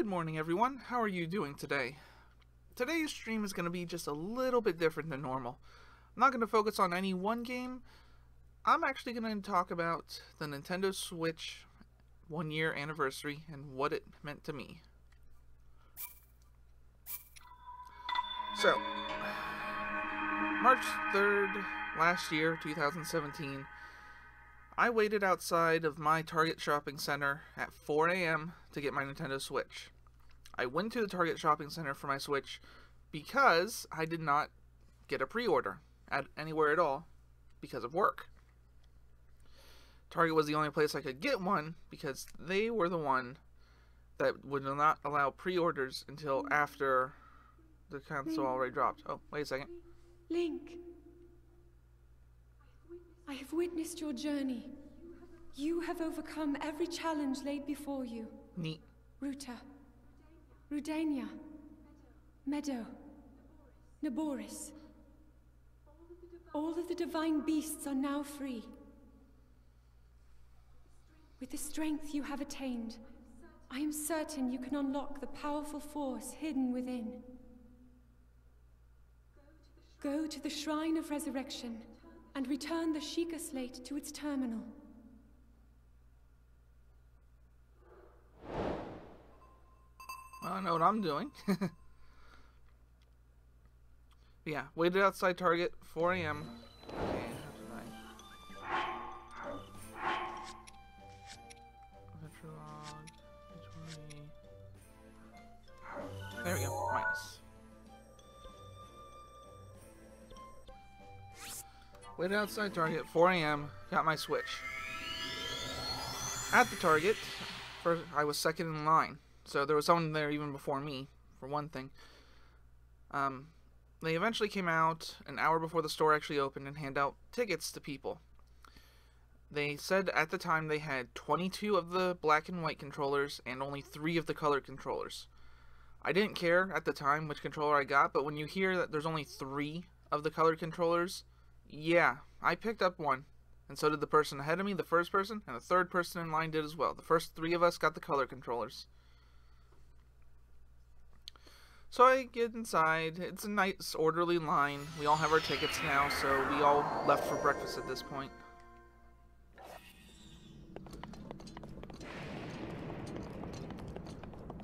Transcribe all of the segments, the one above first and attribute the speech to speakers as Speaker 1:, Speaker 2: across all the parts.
Speaker 1: Good morning, everyone. How are you doing today? Today's stream is going to be just a little bit different than normal. I'm not going to focus on any one game. I'm actually going to talk about the Nintendo Switch one year anniversary and what it meant to me. So, March 3rd, last year, 2017, I waited outside of my Target shopping center at 4 a.m. to get my Nintendo Switch. I went to the Target shopping center for my Switch because I did not get a pre-order at anywhere at all because of work. Target was the only place I could get one because they were the one that would not allow pre-orders until after the console already dropped. Oh, wait a second.
Speaker 2: Link, I have witnessed your journey. You have overcome every challenge laid before you.
Speaker 1: Neat.
Speaker 2: Ruta, Rudania, Medoh, Naboris. All of the divine beasts are now free. With the strength you have attained, I am certain you can unlock the powerful force hidden within. Go to the Shrine of Resurrection and return the Sheikah Slate to its terminal.
Speaker 1: Well, I know what I'm doing. yeah, waited outside Target, 4 a.m. Waited outside Target, 4 a.m., got my Switch. At the Target, first, I was second in line. So there was someone there even before me, for one thing. Um, they eventually came out an hour before the store actually opened and hand out tickets to people. They said at the time they had 22 of the black and white controllers and only 3 of the color controllers. I didn't care at the time which controller I got, but when you hear that there's only 3 of the color controllers, yeah, I picked up one. And so did the person ahead of me, the first person, and the third person in line did as well. The first three of us got the color controllers. So I get inside. It's a nice, orderly line. We all have our tickets now, so we all left for breakfast at this point.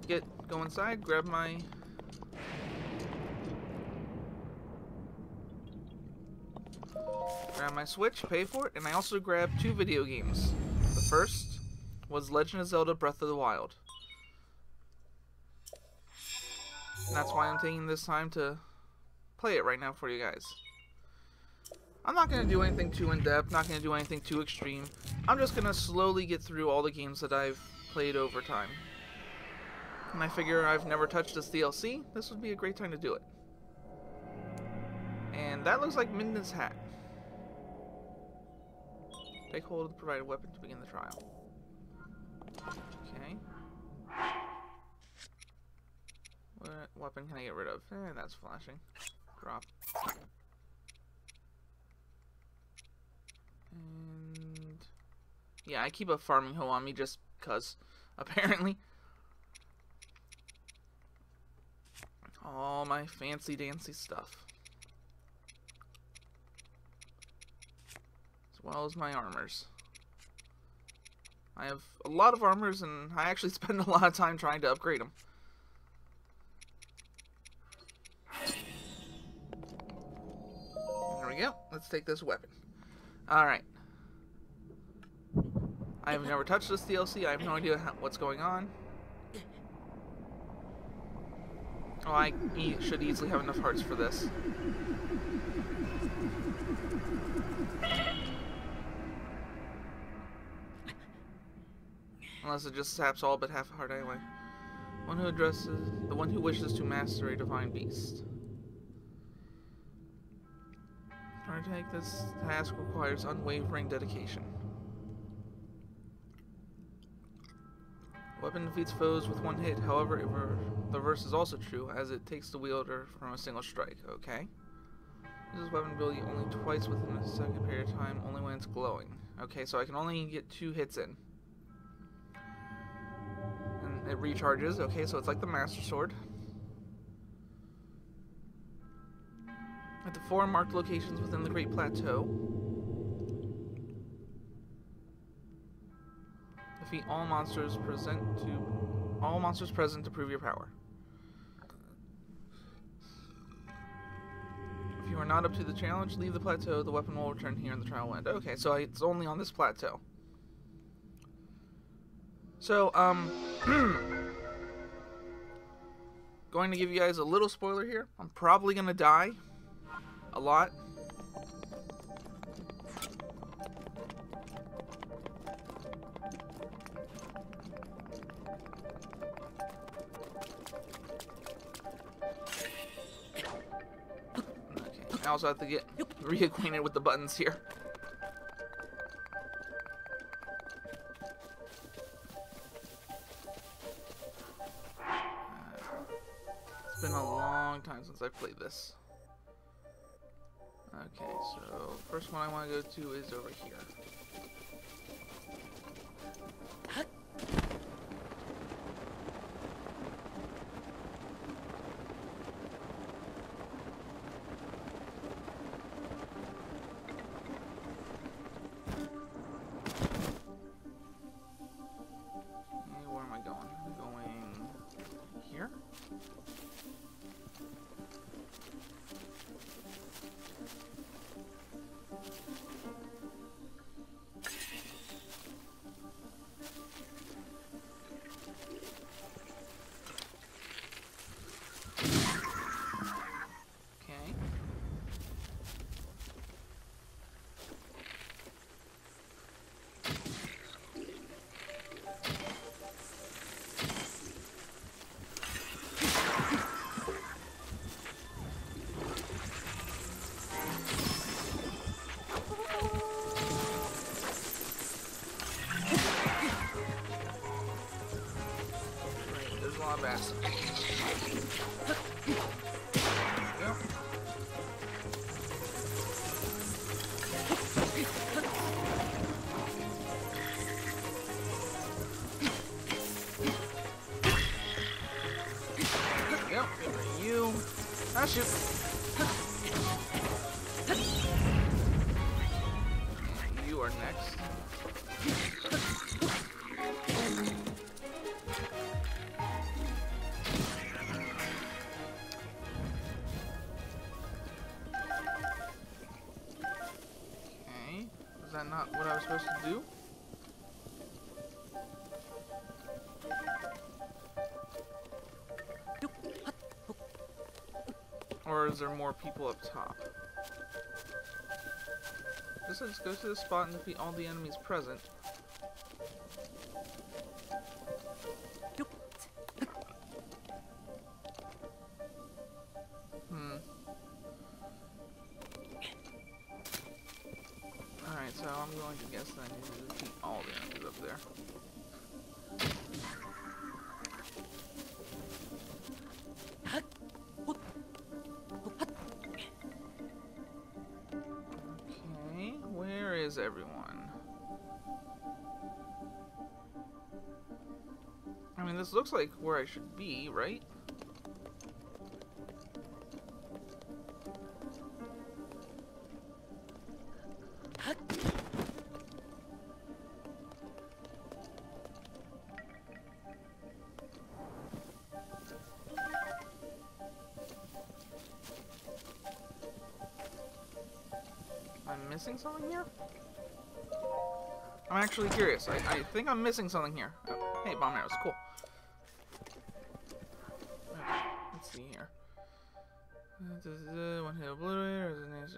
Speaker 1: Get, go inside, grab my... Grab my Switch, pay for it, and I also grabbed two video games. The first was Legend of Zelda Breath of the Wild. And that's why I'm taking this time to play it right now for you guys. I'm not going to do anything too in-depth, not going to do anything too extreme. I'm just going to slowly get through all the games that I've played over time. And I figure I've never touched this DLC, this would be a great time to do it. And that looks like Midna's hat. Take hold of the provided weapon to begin the trial. Okay. What weapon can I get rid of? Eh, that's flashing. Drop. And yeah, I keep a farming hoe on me just cause apparently. All my fancy dancy stuff. As well as my armors. I have a lot of armors and I actually spend a lot of time trying to upgrade them. There we go. Let's take this weapon. Alright. I have never touched this DLC. I have no idea how, what's going on. Oh, I e should easily have enough hearts for this. Unless it just saps all but half a heart anyway. One who addresses the one who wishes to master a divine beast. Undertake this task requires unwavering dedication. Weapon defeats foes with one hit, however, er, the verse is also true, as it takes the wielder from a single strike, okay? Uses weapon ability only twice within a second period of time, only when it's glowing. Okay, so I can only get two hits in. It recharges. Okay, so it's like the Master Sword. At the four marked locations within the Great Plateau. Defeat all monsters present to all monsters present to prove your power. If you are not up to the challenge, leave the plateau. The weapon will return here in the trial window. Okay, so it's only on this plateau. So, um, going to give you guys a little spoiler here. I'm probably going to die a lot. I also have to get reacquainted with the buttons here. It's been a long time since I've played this. Okay, so first one I want to go to is over here. Supposed to do? Or is there more people up top? This says go to the spot and defeat all the enemies present. Is everyone? I mean, this looks like where I should be, right? Think I'm missing something here. Oh, hey, bomb arrows, cool. Let's see here. One hit obliterator, one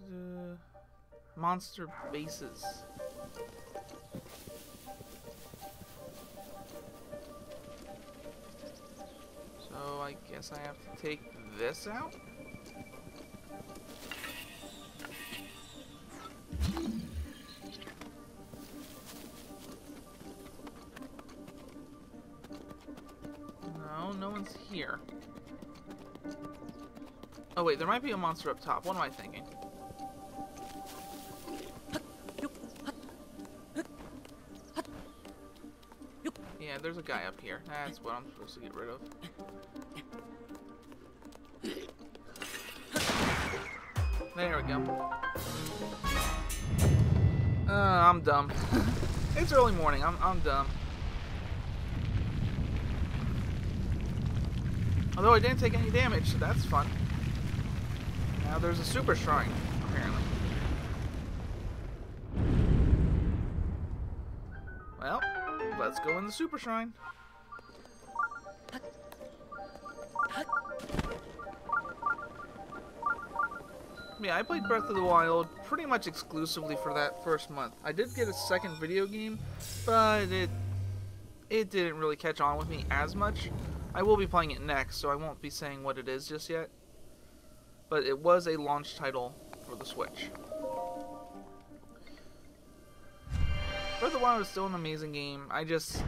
Speaker 1: hit, monster bases. So I guess I have to take this out? No, no one's here. Oh wait, there might be a monster up top. What am I thinking? yeah, there's a guy up here. That's what I'm supposed to get rid of. There we go. Uh, I'm dumb. it's early morning. I'm, I'm dumb. Although I didn't take any damage, so that's fun. Now there's a super shrine, apparently. Well, let's go in the super shrine. Yeah, I played Breath of the Wild pretty much exclusively for that first month. I did get a second video game, but it it didn't really catch on with me as much. I will be playing it next, so I won't be saying what it is just yet. But it was a launch title for the Switch. Breath of the Wild is still an amazing game. I just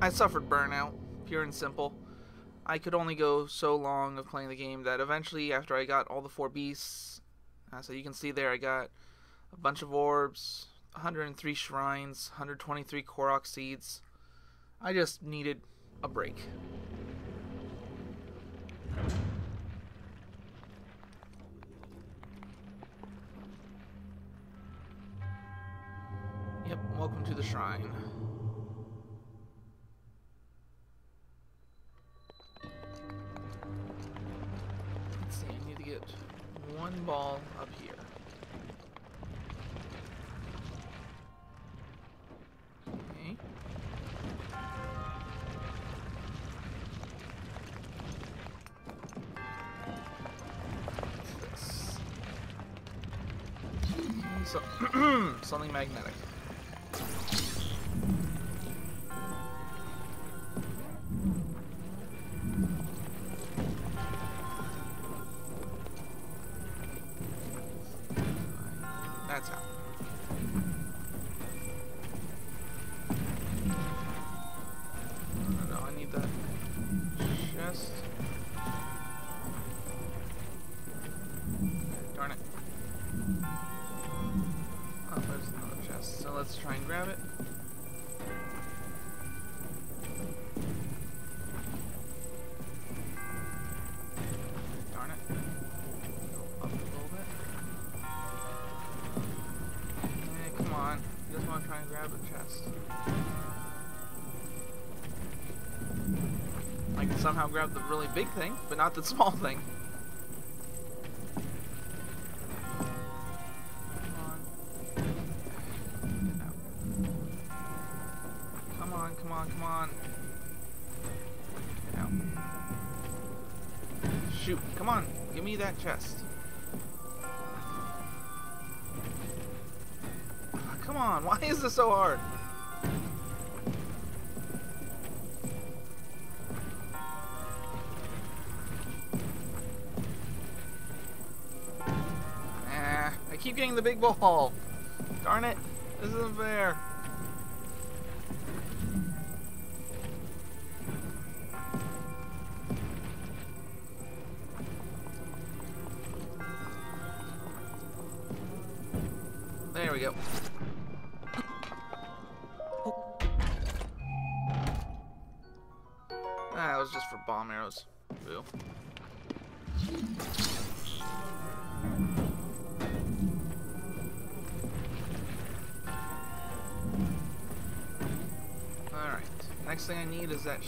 Speaker 1: I suffered burnout, pure and simple. I could only go so long of playing the game that eventually, after I got all the four beasts uh, so you can see there I got a bunch of orbs, 103 shrines, 123 Korok seeds. I just needed a break. Welcome to the shrine. Let's see, I need to get one ball up here. Okay. So, something magnetic. Really big thing, but not the small thing. Come on. Come on, come on, come on. Get out. Shoot, come on, give me that chest. Ah, Come on, why is this so hard? Keep getting the big ball. Darn it, this isn't fair.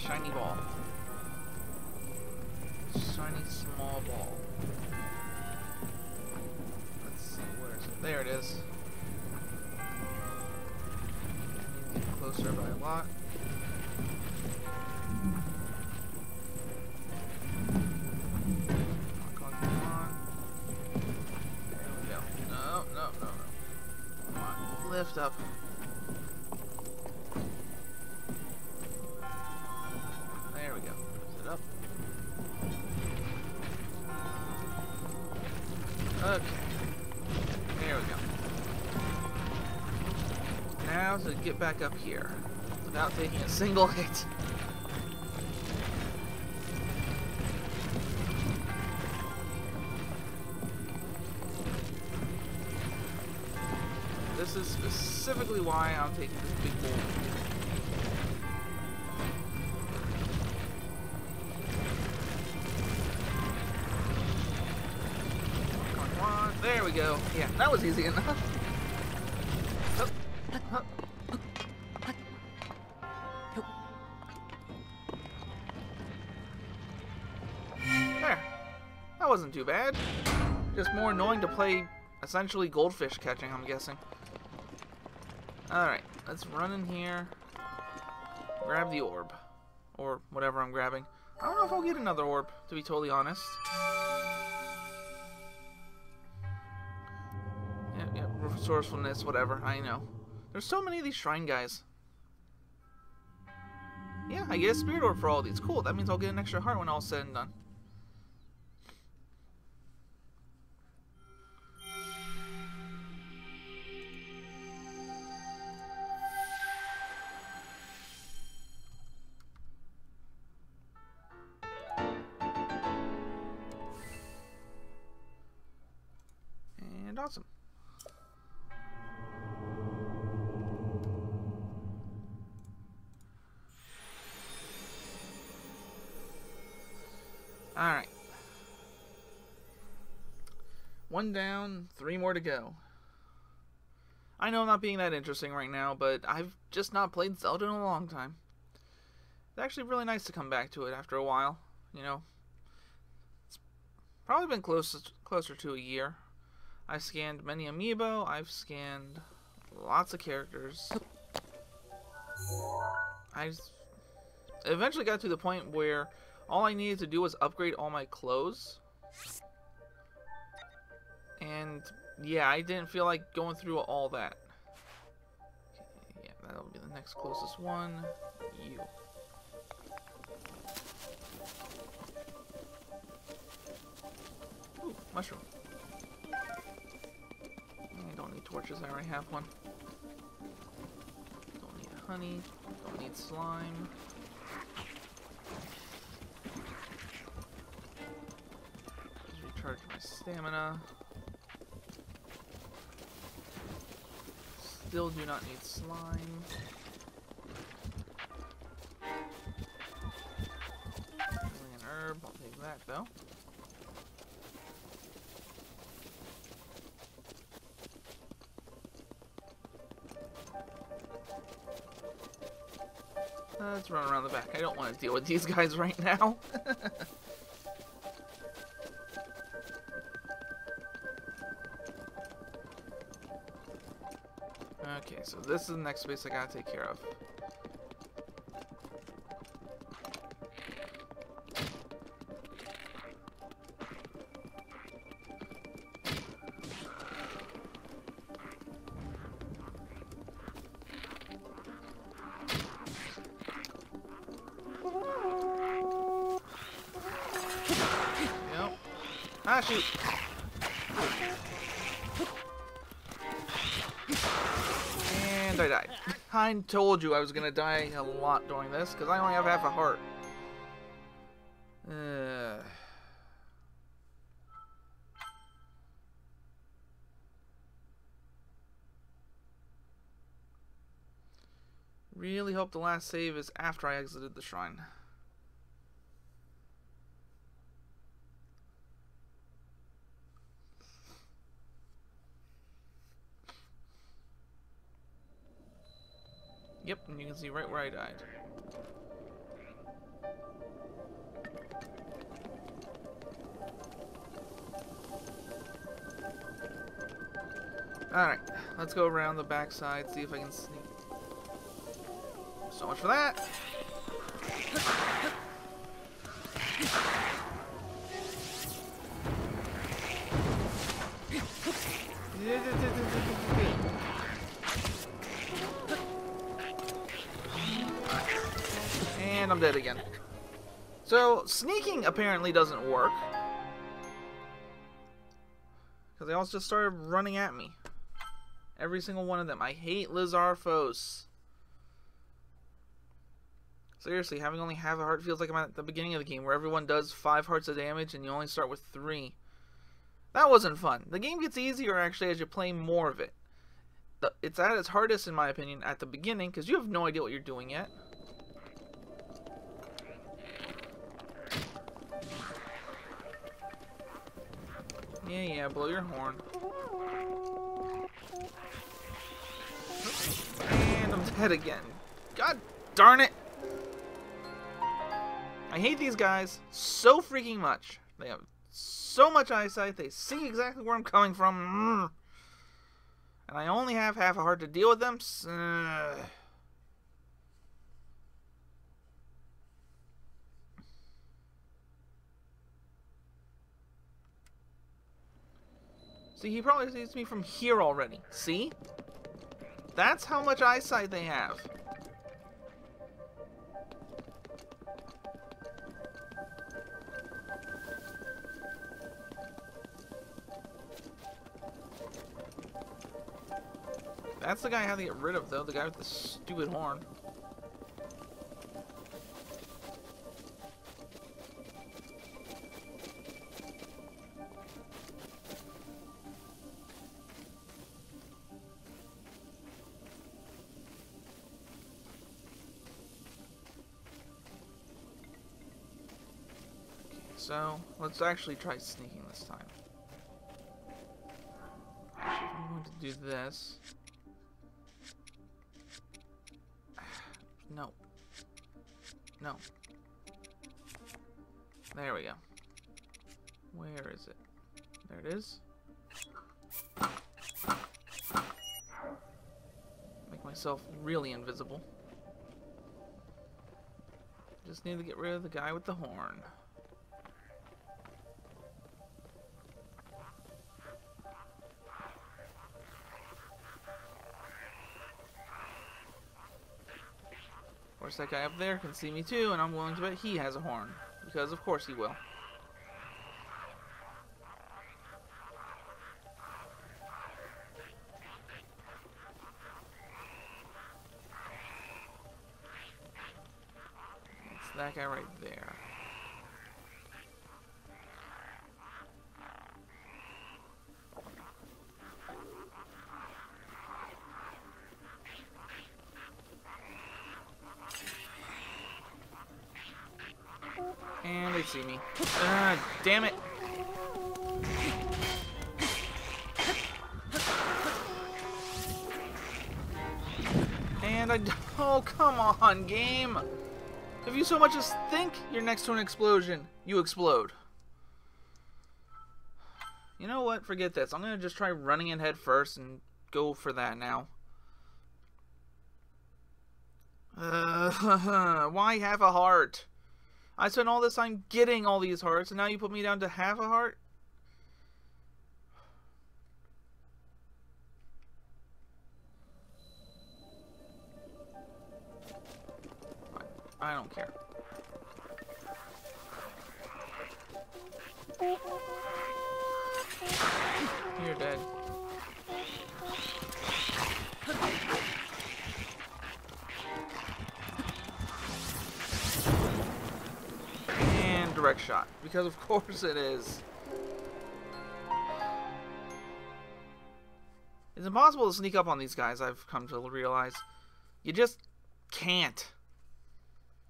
Speaker 1: Shiny ball. Shiny small ball. Let's see, where is it? There it is. Get closer by a lot. Come on, back up here without taking a single hit. This is specifically why I'm taking this big boulder. There we go. Yeah, that was easy enough. play essentially goldfish catching, I'm guessing. Alright, let's run in here. Grab the orb. Or whatever I'm grabbing. I don't know if I'll get another orb, to be totally honest. Yeah, yeah, resourcefulness, whatever, I know. There's so many of these shrine guys. Yeah, I get a spirit orb for all these. Cool, that means I'll get an extra heart when all's said and done. One down, three more to go. I know I'm not being that interesting right now, but I've just not played Zelda in a long time. It's actually really nice to come back to it after a while, you know. It's probably been close, closer to a year. I scanned many amiibo, I've scanned lots of characters. I eventually got to the point where all I needed to do was upgrade all my clothes. And yeah, I didn't feel like going through all that. Okay, yeah, that'll be the next closest one. You. Ooh, mushroom. I don't need torches, I already have one. Don't need honey, don't need slime. Recharge my stamina. Still do not need slime. An herb, I'll take that though. Let's run around the back. I don't want to deal with these guys right now. is the next space I gotta take care of. Told you I was gonna die a lot during this, because I only have half a heart. Uh. Really hope the last save is after I exited the shrine. Yep, and you can see right where I died. Alright, let's go around the backside, see if I can sneak. So much for that! And I'm dead again. So, sneaking apparently doesn't work. Because they all just started running at me. Every single one of them. I hate Lizalfos. Seriously, having only half a heart feels like I'm at the beginning of the game where everyone does five hearts of damage and you only start with three. That wasn't fun. The game gets easier actually as you play more of it. It's at its hardest in my opinion at the beginning because you have no idea what you're doing yet. Yeah, yeah, blow your horn. And I'm dead again. God darn it! I hate these guys so freaking much. They have so much eyesight, they see exactly where I'm coming from. And I only have half a heart to deal with them. So... See, he probably sees me from here already. See? That's how much eyesight they have. That's the guy I have to get rid of, though. The guy with the stupid horn. So, let's actually try sneaking this time. Actually, I'm going to do this. No. No. There we go. Where is it? There it is. Make myself really invisible. Just need to get rid of the guy with the horn. Course, that guy up there can see me too, and I'm willing to bet he has a horn. Because of course he will. It's that guy right there. And they see me. Ah, damn it. And I... Oh, come on, game. If you so much as think you're next to an explosion, you explode. You know what? Forget this. I'm going to just try running in head first and go for that now. Uh, why have a heart? I spent all this time getting all these hearts, and now you put me down to half a heart? I don't care. You're dead. Direct shot. Because of course it is. It's impossible to sneak up on these guys, I've come to realize. You just can't.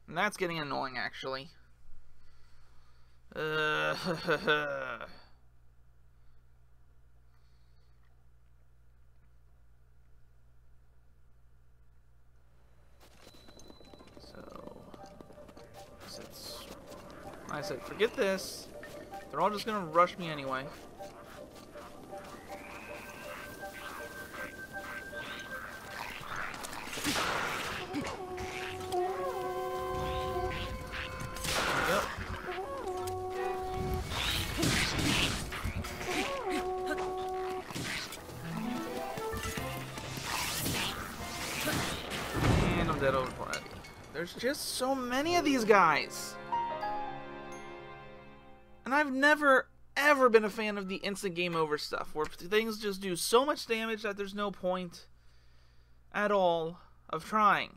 Speaker 1: And that's getting annoying, actually. Uh, I said, forget this. They're all just gonna rush me anyway. There's just so many of these guys. And I've never, ever been a fan of the instant game over stuff, where things just do so much damage that there's no point at all of trying.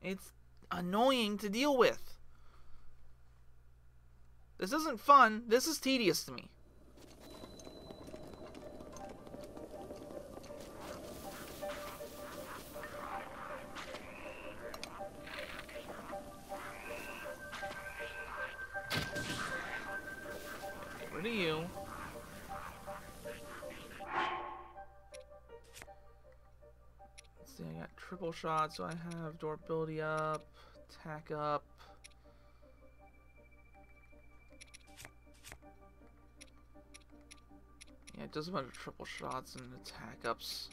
Speaker 1: It's annoying to deal with. This isn't fun, this is tedious to me. Triple shot, so I have durability up, attack up. Yeah, it does a bunch of triple shots and attack ups.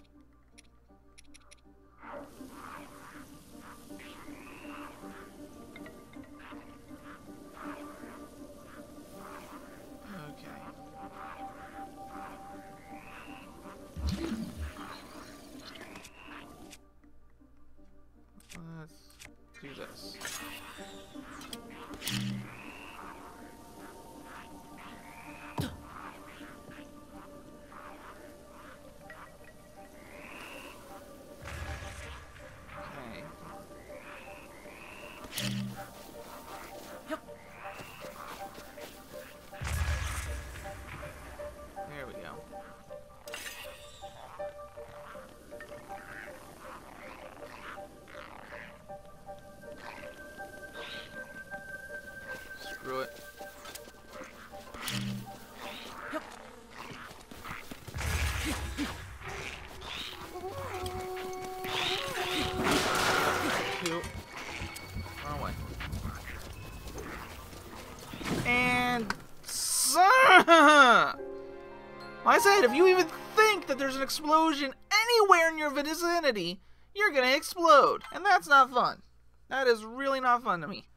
Speaker 1: If you even think that there's an explosion anywhere in your vicinity, you're gonna explode. And that's not fun. That is really not fun to me.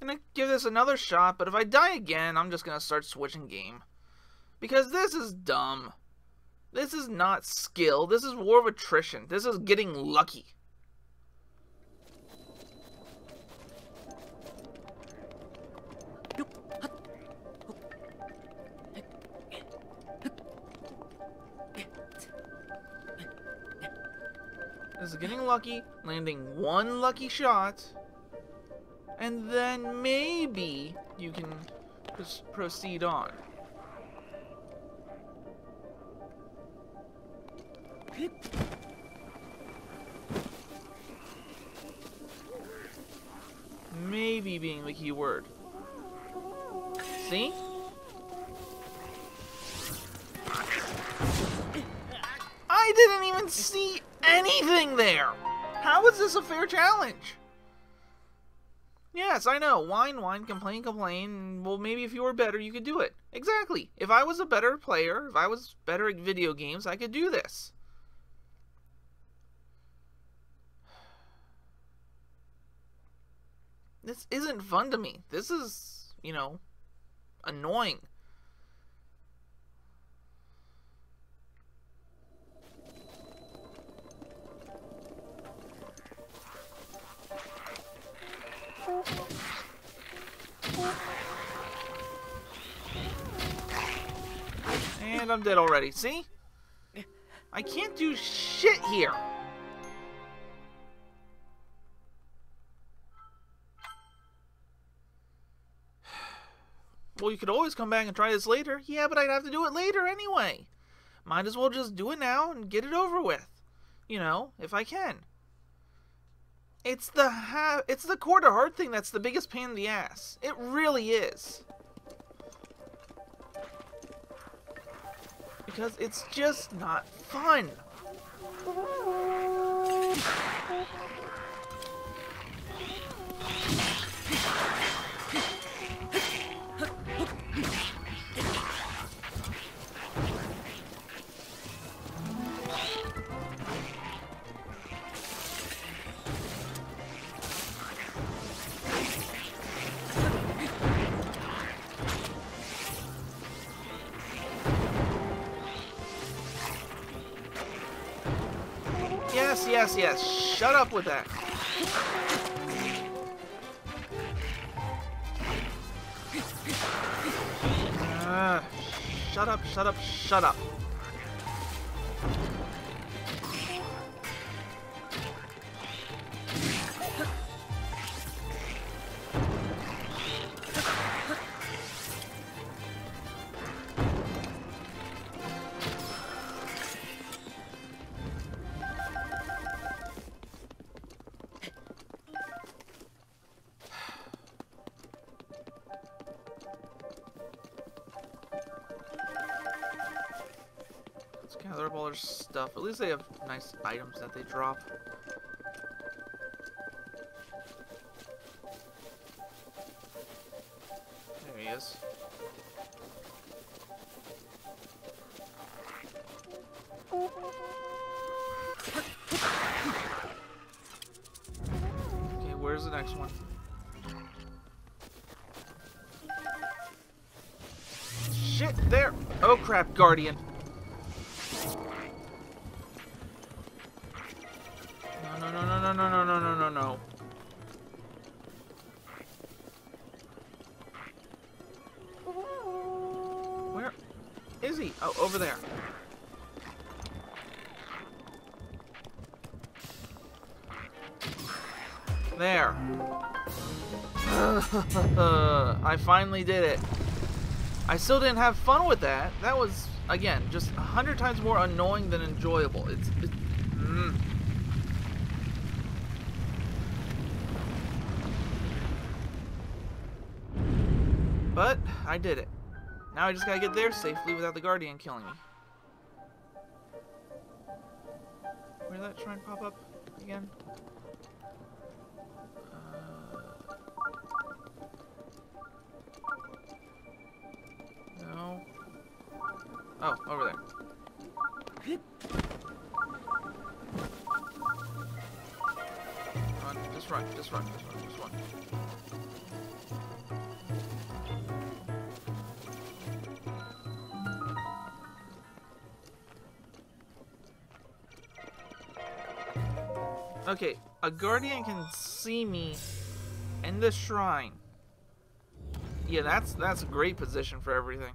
Speaker 1: I'm gonna give this another shot, but if I die again, I'm just gonna start switching game. Because this is dumb. This is not skill. This is war of attrition. This is getting lucky. Getting lucky, landing one lucky shot, and then maybe you can proceed on. Maybe being the key word. See? I didn't even see anything there! How is this a fair challenge? Yes, I know. Whine, whine, complain, complain. Well, maybe if you were better, you could do it. Exactly. If I was a better player, if I was better at video games, I could do this. This isn't fun to me. This is, you know, annoying. And I'm dead already. See? I can't do shit here. Well, you could always come back and try this later. Yeah, but I'd have to do it later anyway. Might as well just do it now and get it over with. You know, if I can. It's the ha it's the to heart thing that's the biggest pain in the ass. It really is. Because it's just not fun. yes. Shut up with that. Uh, shut up, shut up, shut up. least they have nice items that they drop. There he is. Okay, where's the next one? Shit, there! Oh crap, Guardian. There. I finally did it. I still didn't have fun with that. That was, again, just a hundred times more annoying than enjoyable. It's, it, mm. But, I did it. Now I just gotta get there safely without the Guardian killing me. Where did that shrine pop up again? Oh, over there. Run, just run, just run, just run, just run. Okay, a guardian can see me in the shrine. Yeah, that's that's a great position for everything.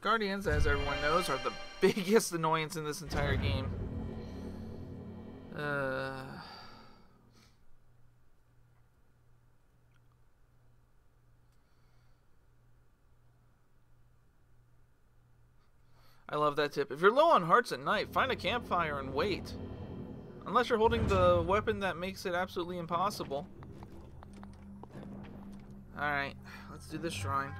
Speaker 1: Guardians, as everyone knows, are the biggest annoyance in this entire game. Uh, I love that tip. If you're low on hearts at night, find a campfire and wait. Unless you're holding the weapon that makes it absolutely impossible. Alright, let's do the shrine.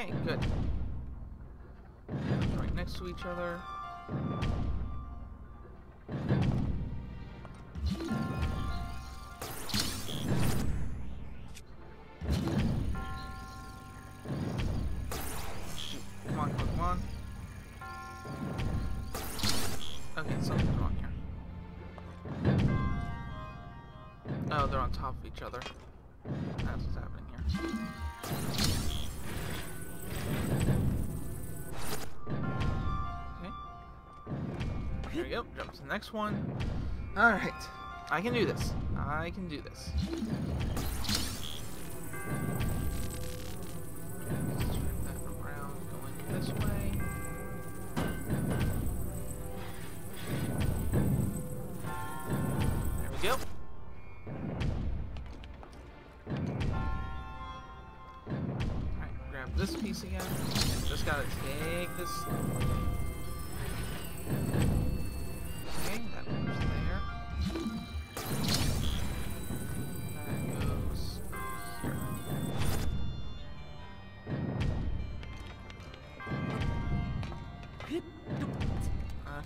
Speaker 1: Okay, good. Right next to each other. Shoot. Come next one. Alright. I can do this. I can do this.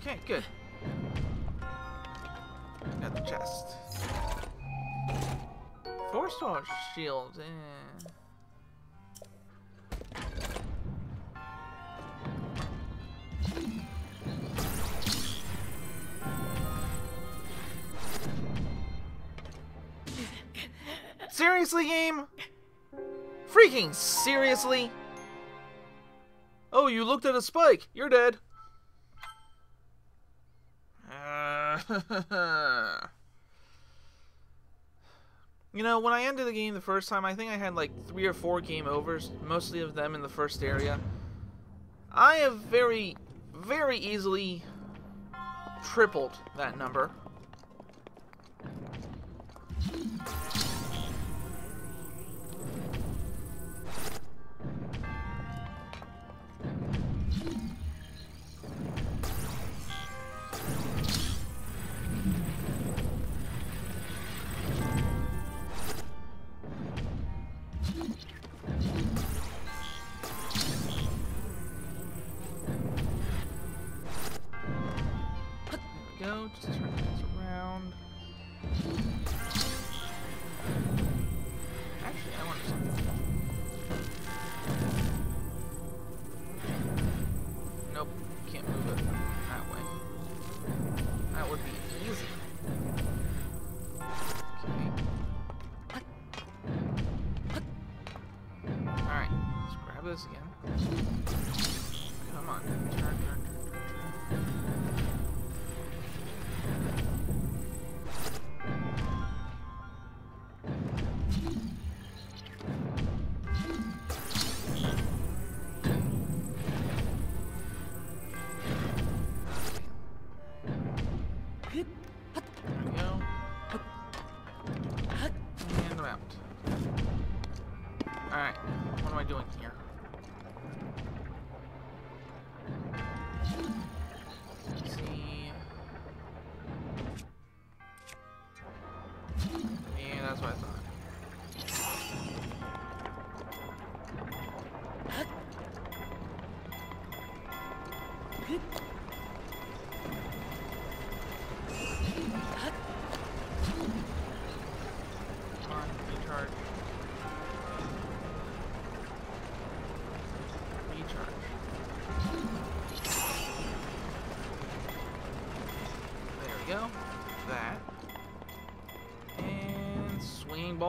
Speaker 1: Okay, good. Got the chest. Four star shield. Eh. Seriously, game? Freaking seriously? Oh, you looked at a spike. You're dead. you know, when I ended the game the first time, I think I had like three or four game overs, mostly of them in the first area. I have very, very easily tripled that number.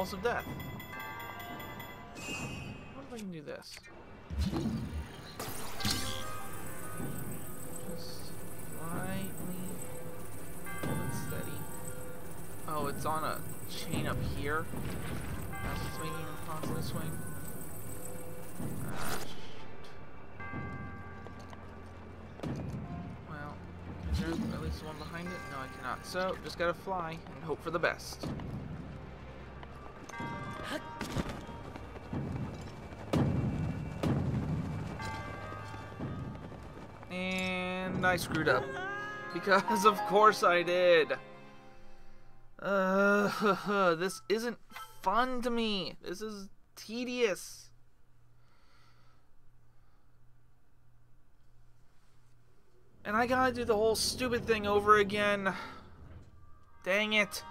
Speaker 1: Balls of death. What if I can do this? Just slightly unsteady. Oh, it's on a chain up here. That's what's making him constantly swing. Ah. Well, at least one behind it? No, I cannot. So, just gotta fly and hope for the best. I screwed up. Because of course I did. Uh, this isn't fun to me. This is tedious. And I gotta do the whole stupid thing over again. Dang it.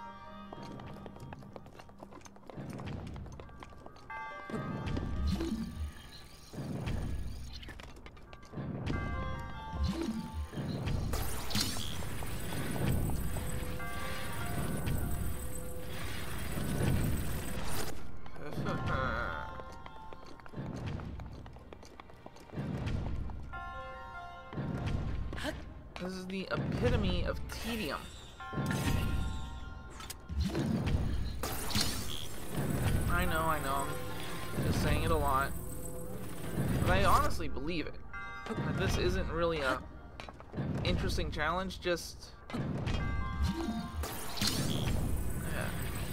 Speaker 1: Challenge, just yeah,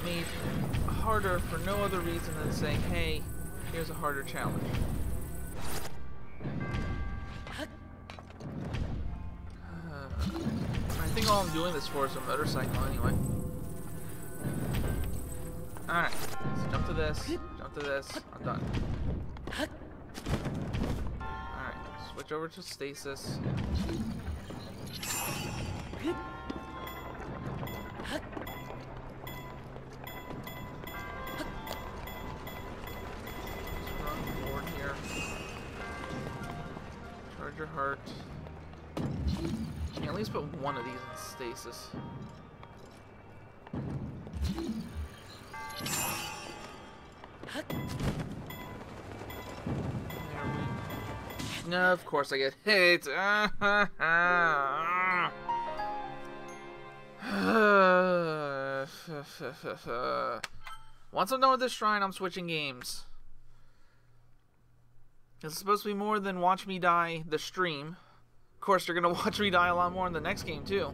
Speaker 1: made harder for no other reason than saying, hey, here's a harder challenge. I think all I'm doing this for is a motorcycle anyway. Alright, jump to this, jump to this, I'm done. Alright, switch over to stasis. Charge your heart. Yeah, at least put one of these in stasis. No, of course I get hit. Once I'm done with this shrine, I'm switching games. It's supposed to be more than watch me die the stream. Of course, you're gonna watch me die a lot more in the next game too.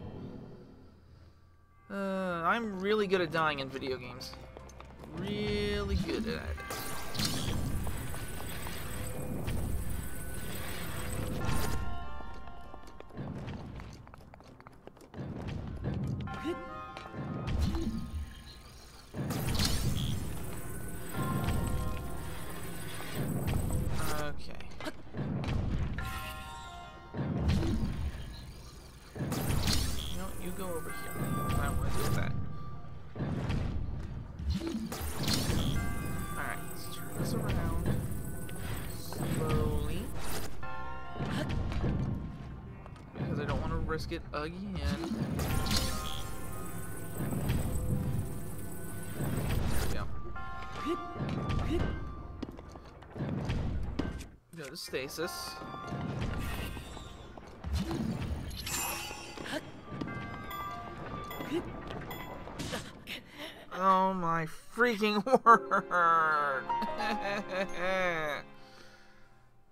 Speaker 1: Uh, I'm really good at dying in video games. Really good at it. It again. There we go. Go to stasis. Oh my freaking word!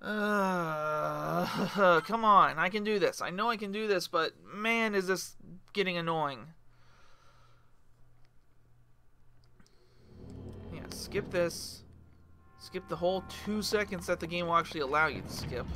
Speaker 1: uh, come on, I can do this. I know I can do this, but man, is this getting annoying. Yeah, skip this. Skip the whole two seconds that the game will actually allow you to skip.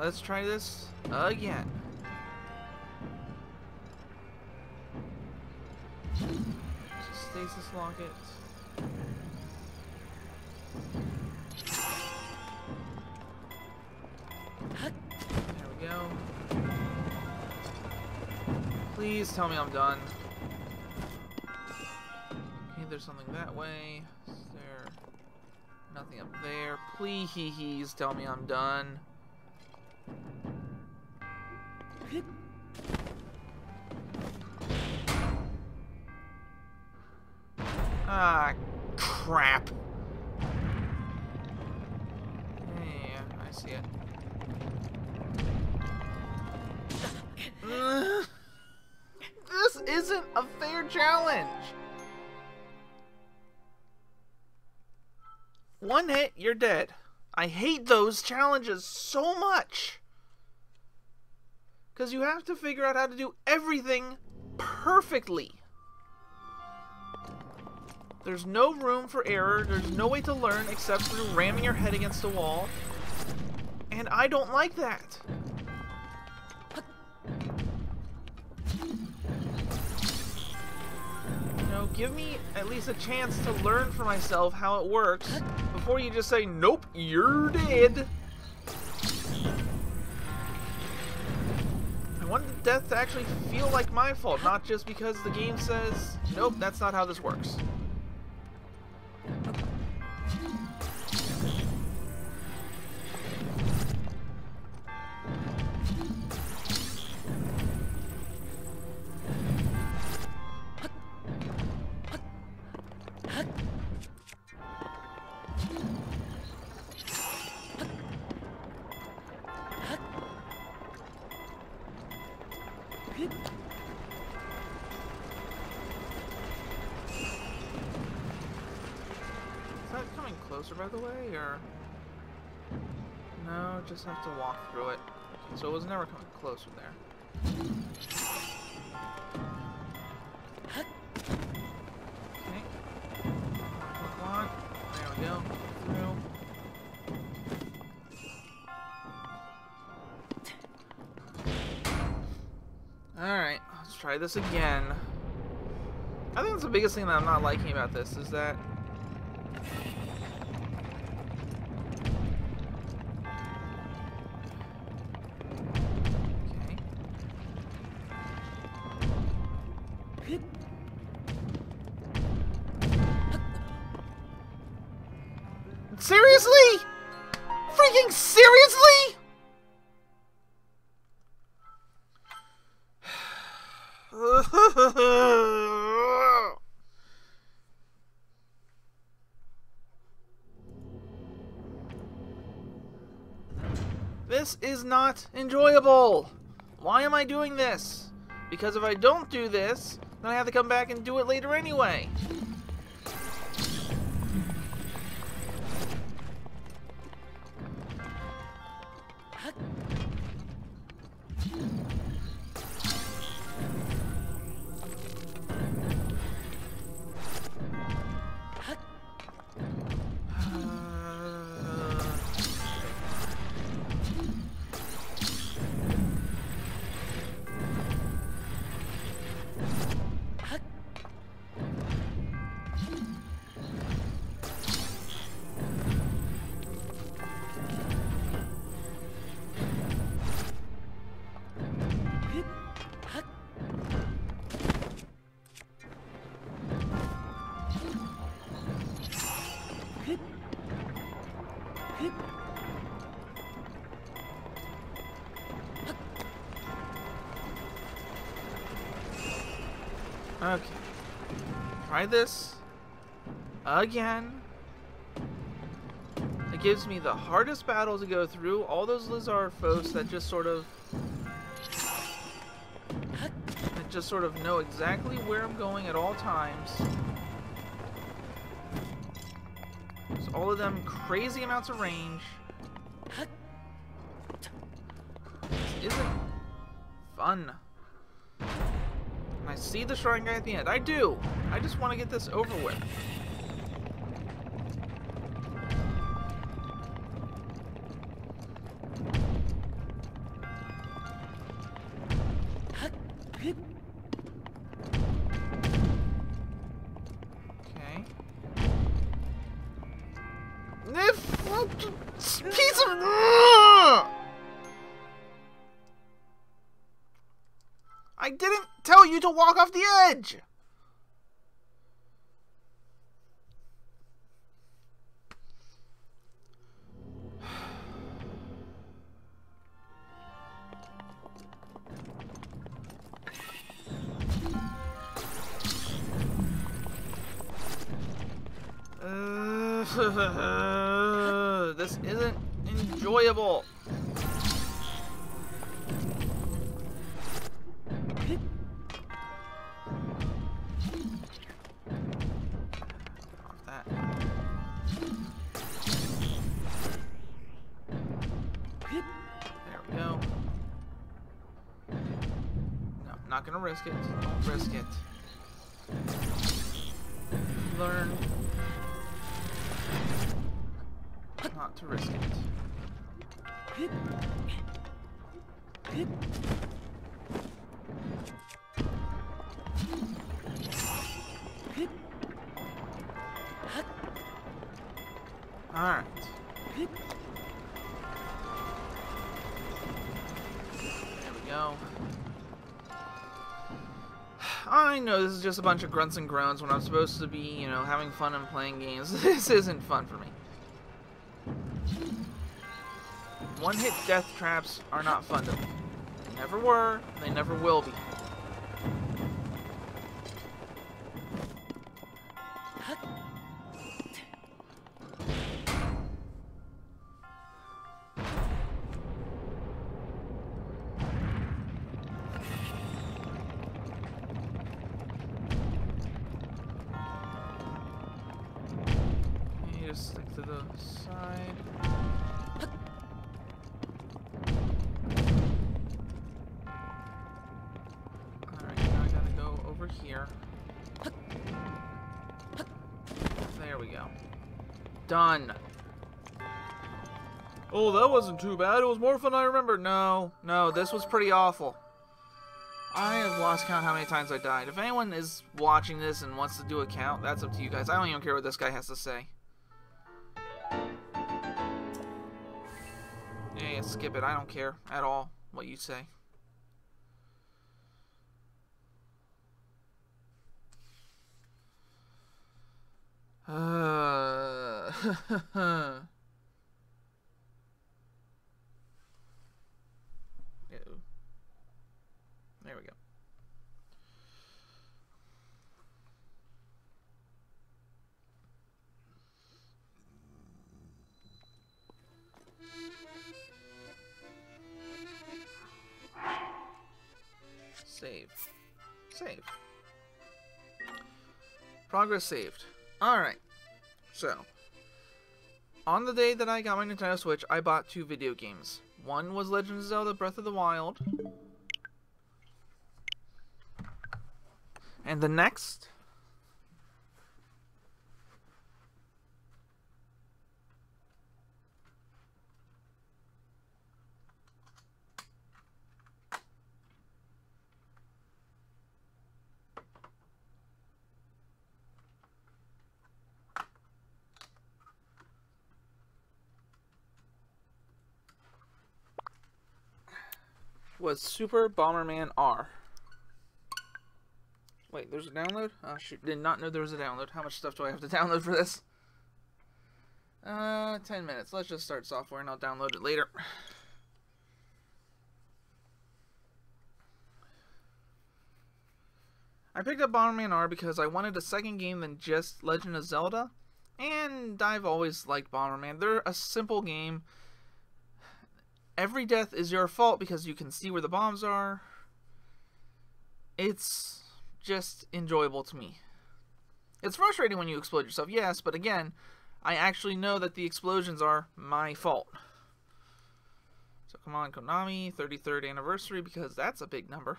Speaker 1: Let's try this again. Stasis lock it. There we go. Please tell me I'm done. Okay, there's something that way. Is there nothing up there? Please tell me I'm done. Ah, crap. Yeah, I see it. This isn't a fair challenge. One hit, you're dead. I hate those challenges so much. Because you have to figure out how to do everything perfectly. There's no room for error. There's no way to learn except through ramming your head against a wall. And I don't like that. You know, give me at least a chance to learn for myself how it works before you just say, nope, you're dead. I want the death to actually feel like my fault, not just because the game says, nope, that's not how this works. Have to walk through it. So it was never coming closer there. Okay. Come on. There. Alright, let's try this again. I think that's the biggest thing that I'm not liking about this is that not enjoyable. Why am I doing this? Because if I don't do this, then I have to come back and do it later anyway. Try this again. It gives me the hardest battle to go through. All those Lizalfos that just sort of that just sort of know exactly where I'm going at all times. All of them crazy amounts of range. This isn't fun. And I see the shrine guy at the end. I do. I just want to get this over with. Okay. Piece of. I didn't tell you to walk off the edge. Not gonna is just a bunch of grunts and groans when I'm supposed to be, you know, having fun and playing games. This isn't fun for me. One-hit death traps are not fun to me. They never were, they never will be. Oh, that wasn't too bad. It was more fun I remember. No, no, this was pretty awful. I have lost count how many times I died. If anyone is watching this and wants to do a count, that's up to you guys. I don't even care what this guy has to say. Yeah, yeah, skip it. I don't care at all what you say. Uh, There we go. Save. Save. Progress saved. Alright. So, on the day that I got my Nintendo Switch, I bought two video games. One was Legend of Zelda Breath of the Wild. And the next was Super Bomberman R. Wait, there's a download? Oh shoot, did not know there was a download. How much stuff do I have to download for this? Uh, 10 minutes. Let's just start software and I'll download it later. I picked up Bomberman R because I wanted a second game than just Legend of Zelda, and I've always liked Bomberman. They're a simple game. Every death is your fault because you can see where the bombs are. It's just enjoyable to me. It's frustrating when you explode yourself, yes, but again, I actually know that the explosions are my fault. So come on, Konami, 33rd anniversary, because that's a big number.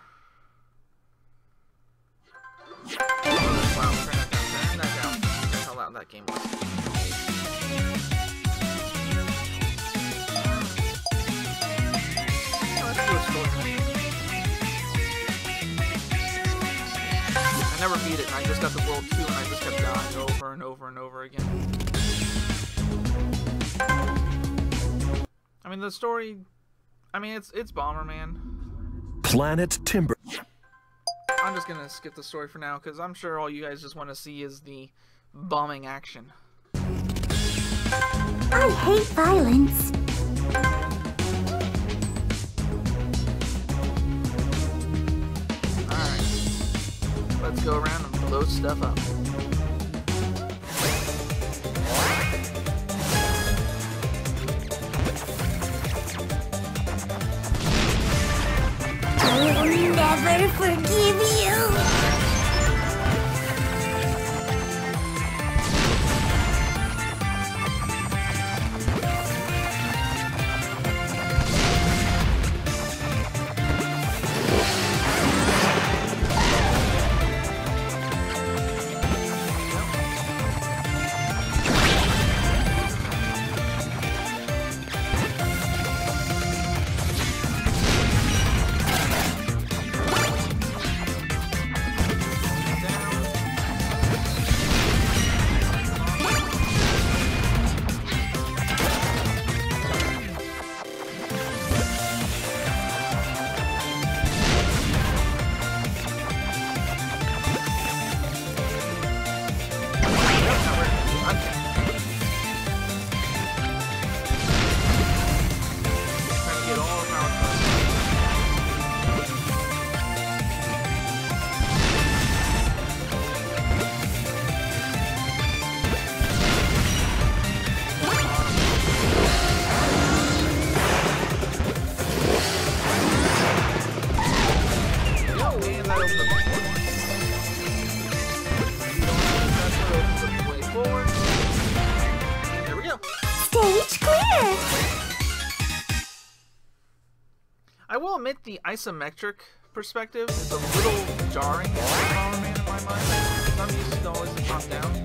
Speaker 1: Wow, turn that down, turn that down. That's how loud that game was. It, and I just got the world 2, and I just kept dying over and over and over again. I mean, the story... I mean, it's it's Bomberman.
Speaker 3: Planet Timber.
Speaker 1: I'm just gonna skip the story for now, because I'm sure all you guys just want to see is the bombing action.
Speaker 4: I hate violence.
Speaker 1: Alright. Let's go around blow stuff up.
Speaker 4: I will never forgive you.
Speaker 1: admit the isometric perspective is a little jarring in my mind. I'm used to always the top down.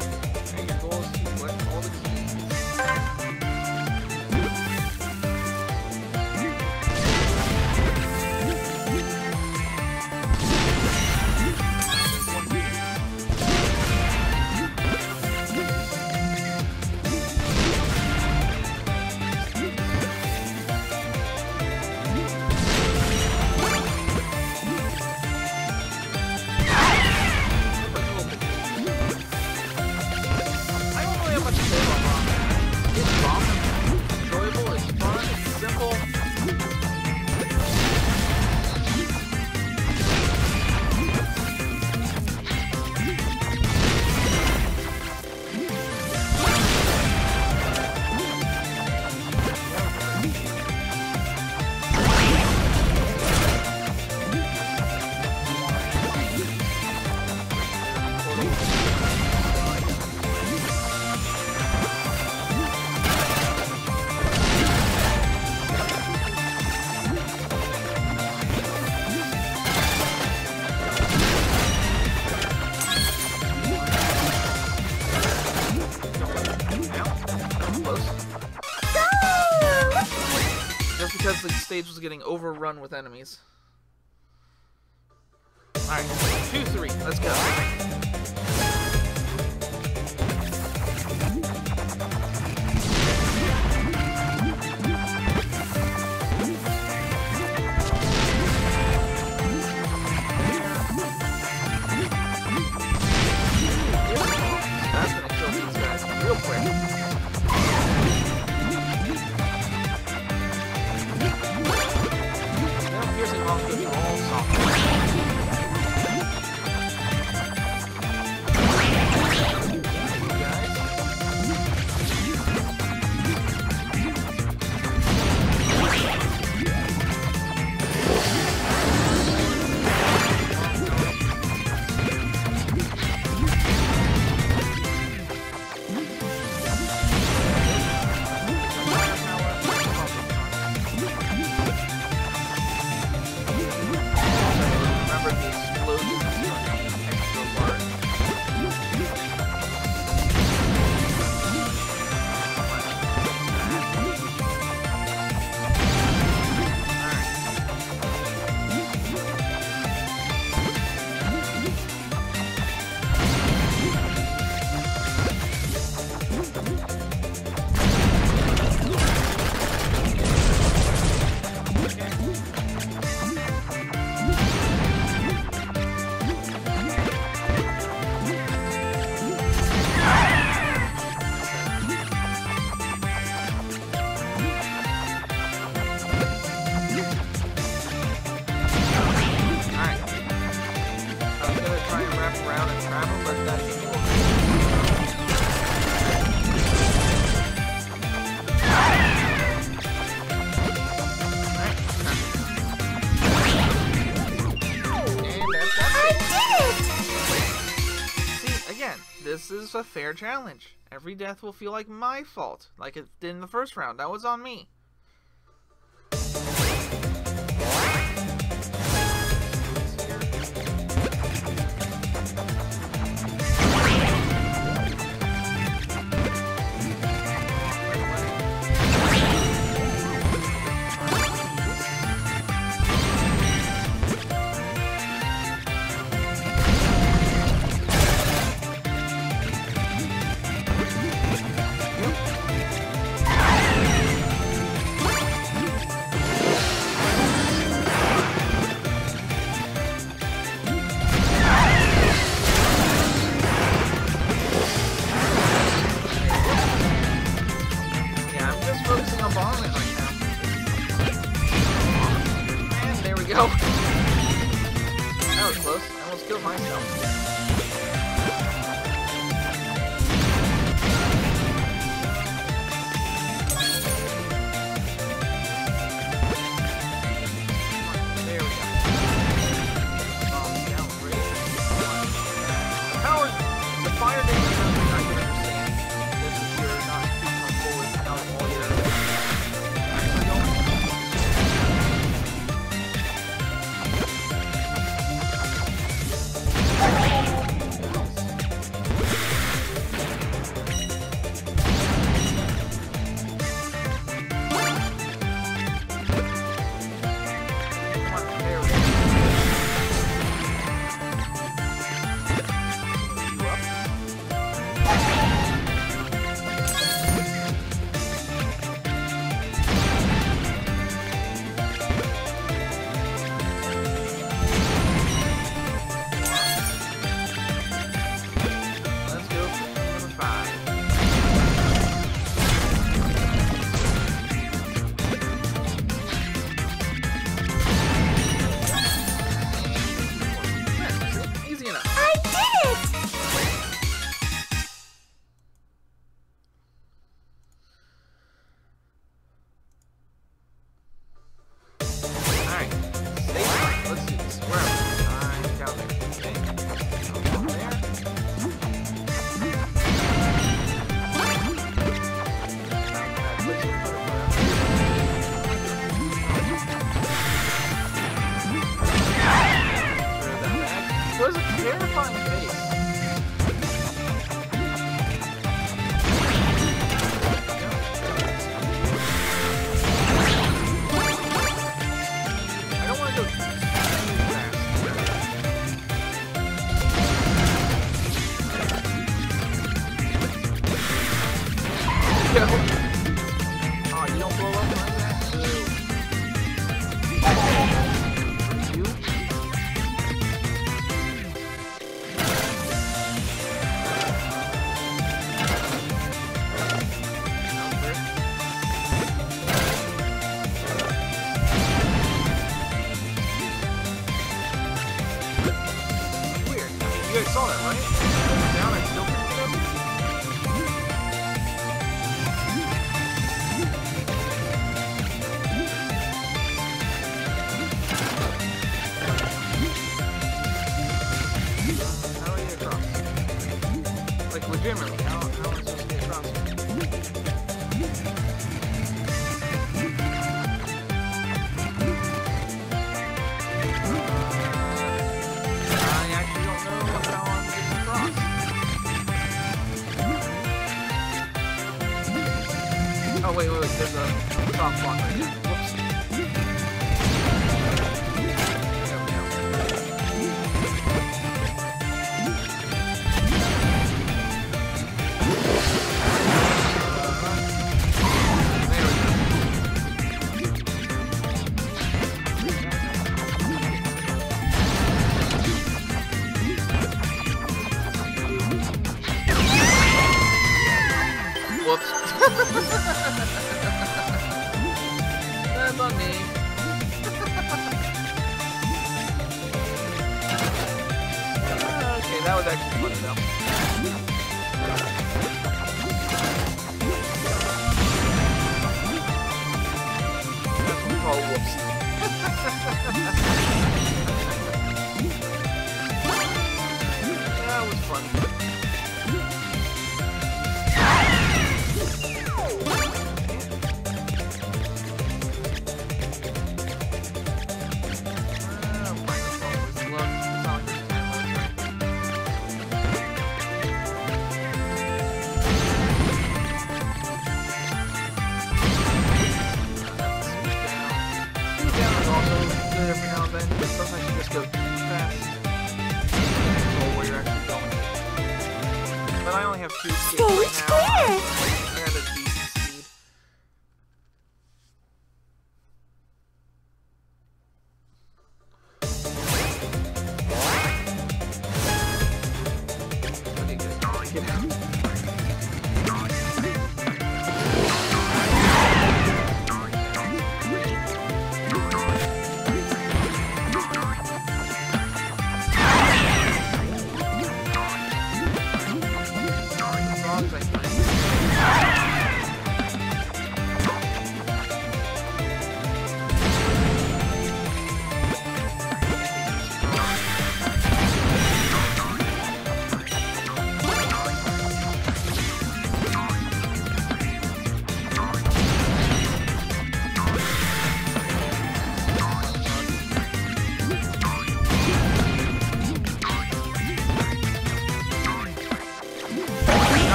Speaker 1: getting overrun with enemies. This is a fair challenge. Every death will feel like my fault, like it did in the first round. That was on me.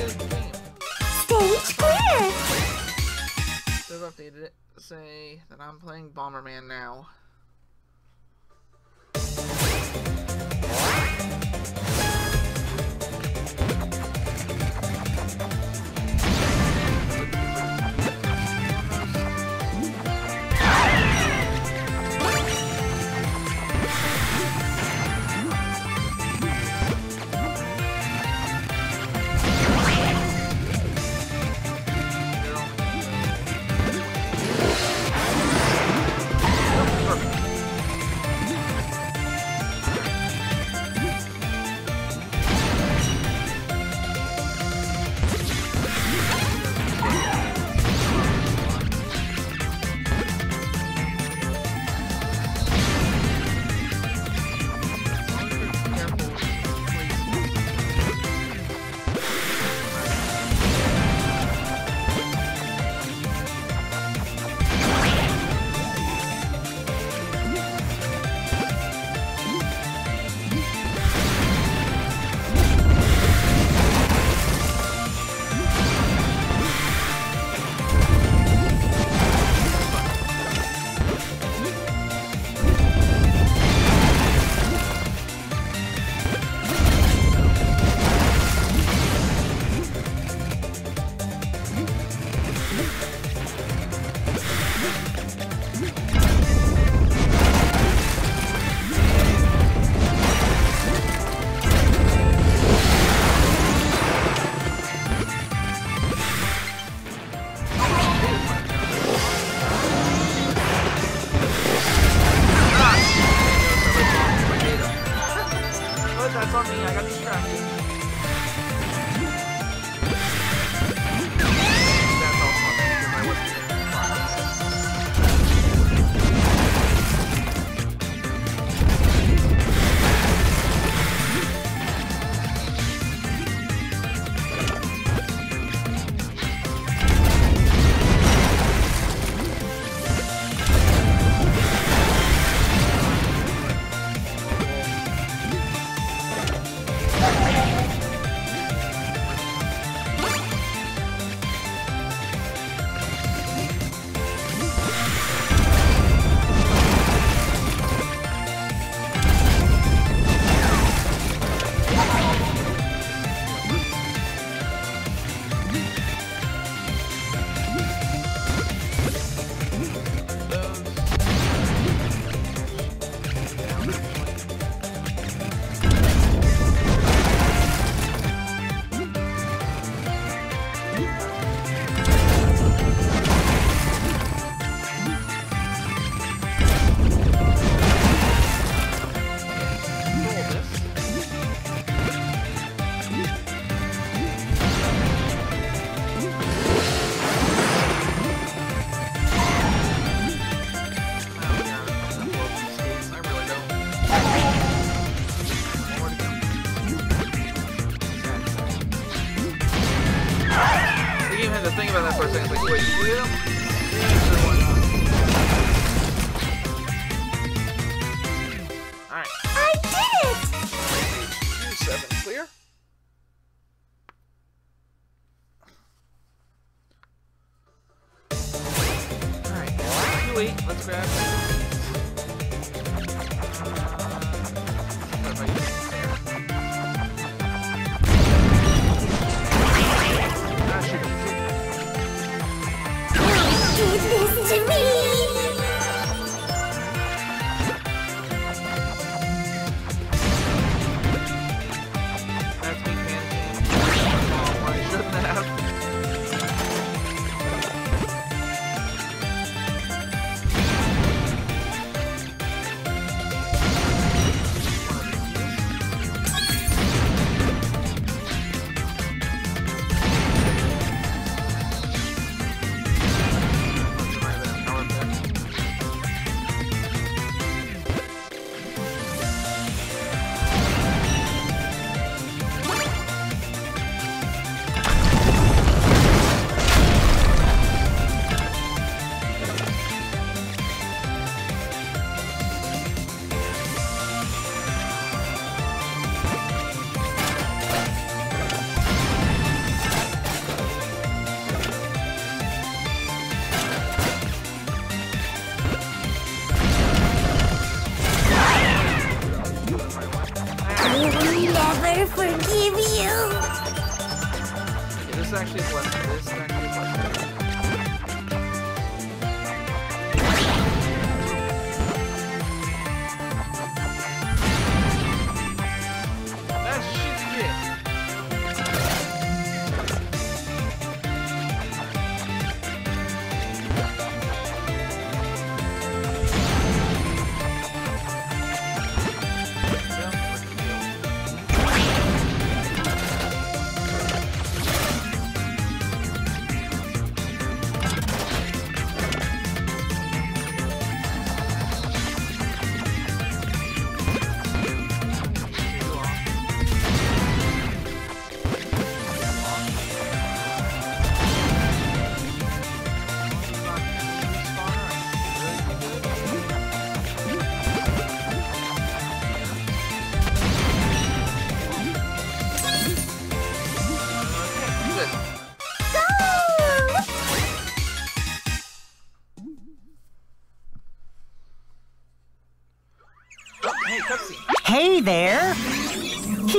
Speaker 4: Stage clear!
Speaker 1: They've updated it say that I'm playing Bomberman now.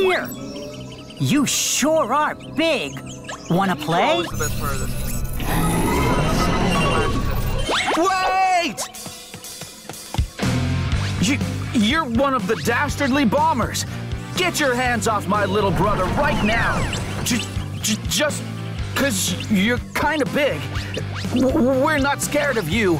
Speaker 5: Here! You sure are big! Wanna play?
Speaker 6: Wait! You, you're one of the dastardly bombers. Get your hands off my little brother right now. J- just because you're kind of big. We're not scared of you.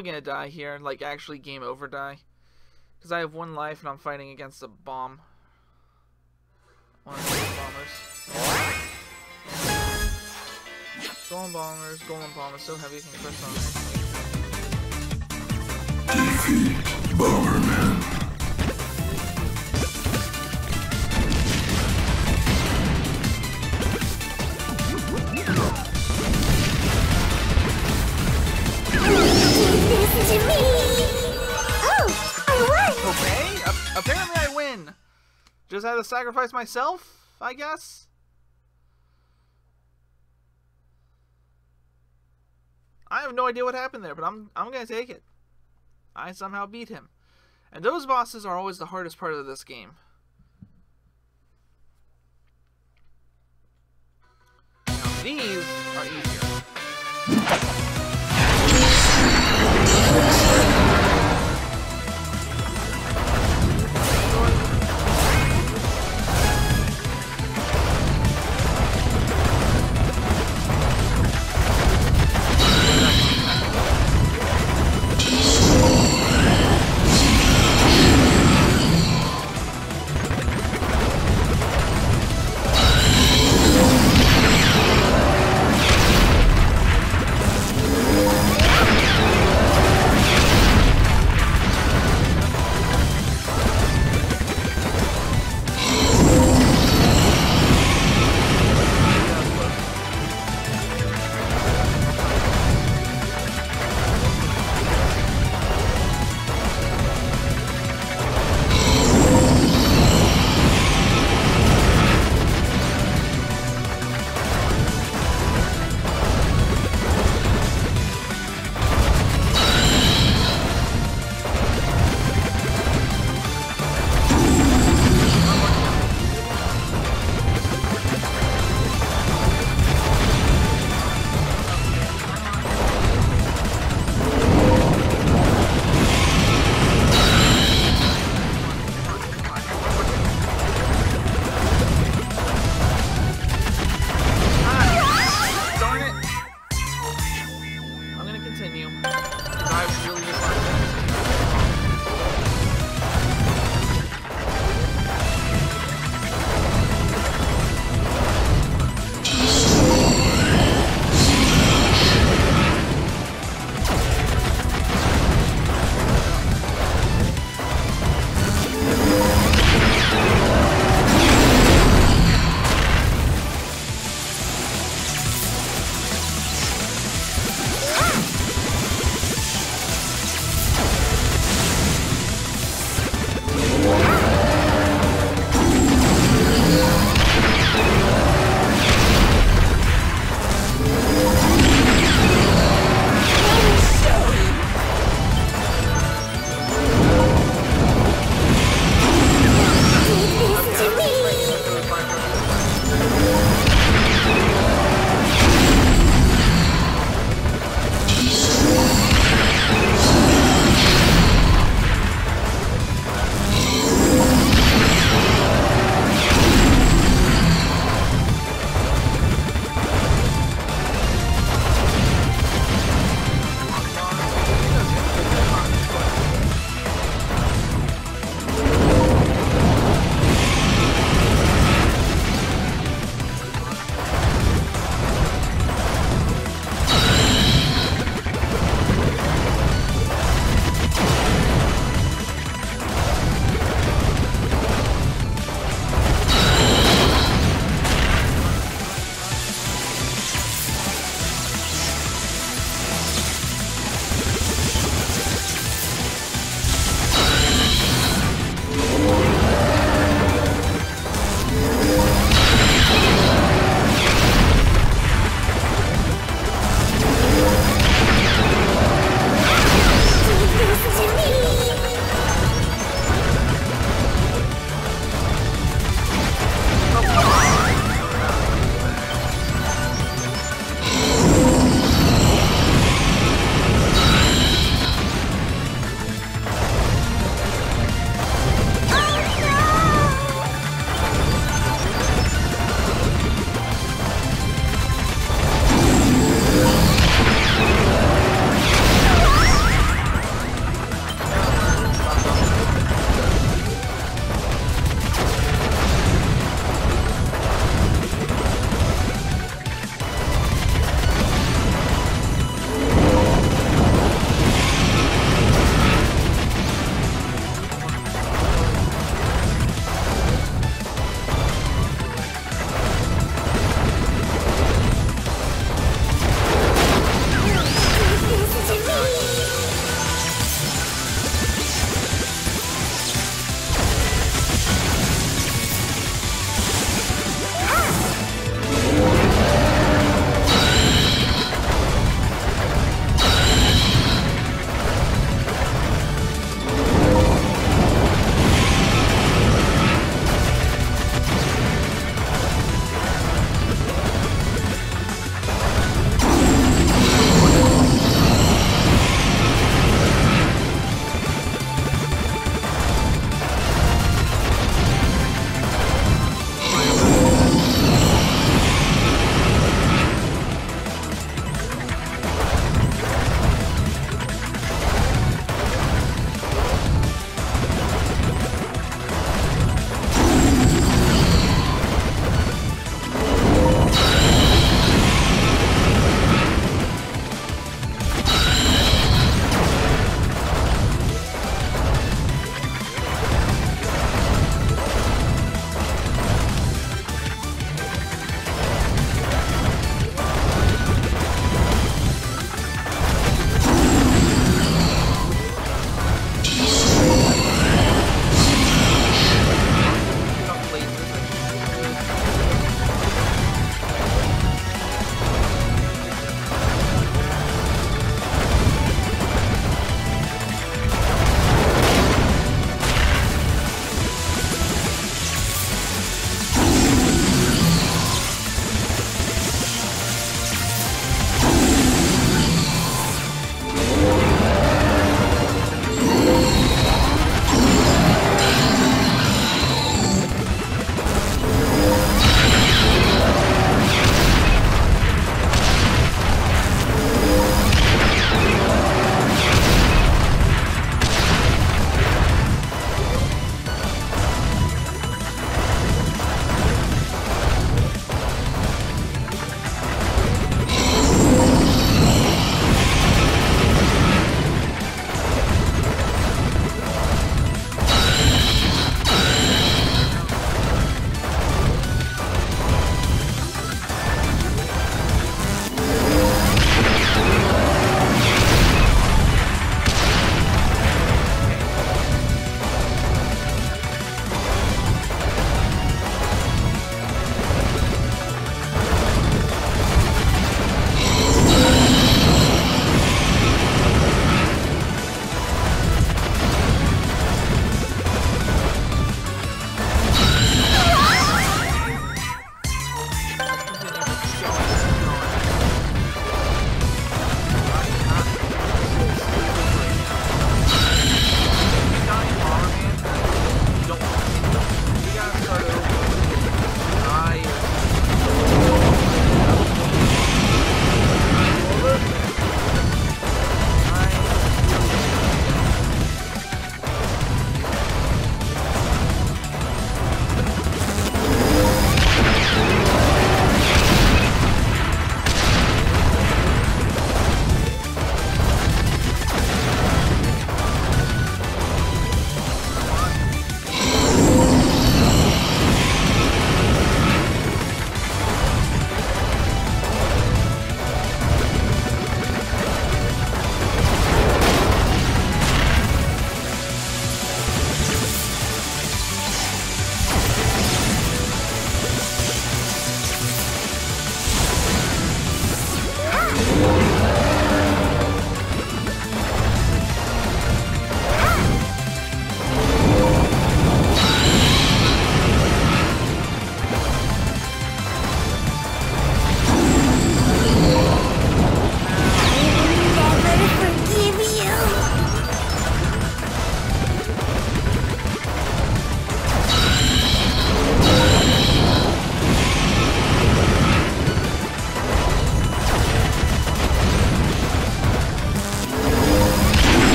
Speaker 1: Probably gonna die here, like actually game over die. Because I have one life and I'm fighting against a bomb. One of those bombers. Golem bombers, golem bombers, so heavy you can press on.
Speaker 4: Give
Speaker 1: Just had to sacrifice myself, I guess. I have no idea what happened there, but I'm I'm gonna take it. I somehow beat him, and those bosses are always the hardest part of this game. Now these are easier.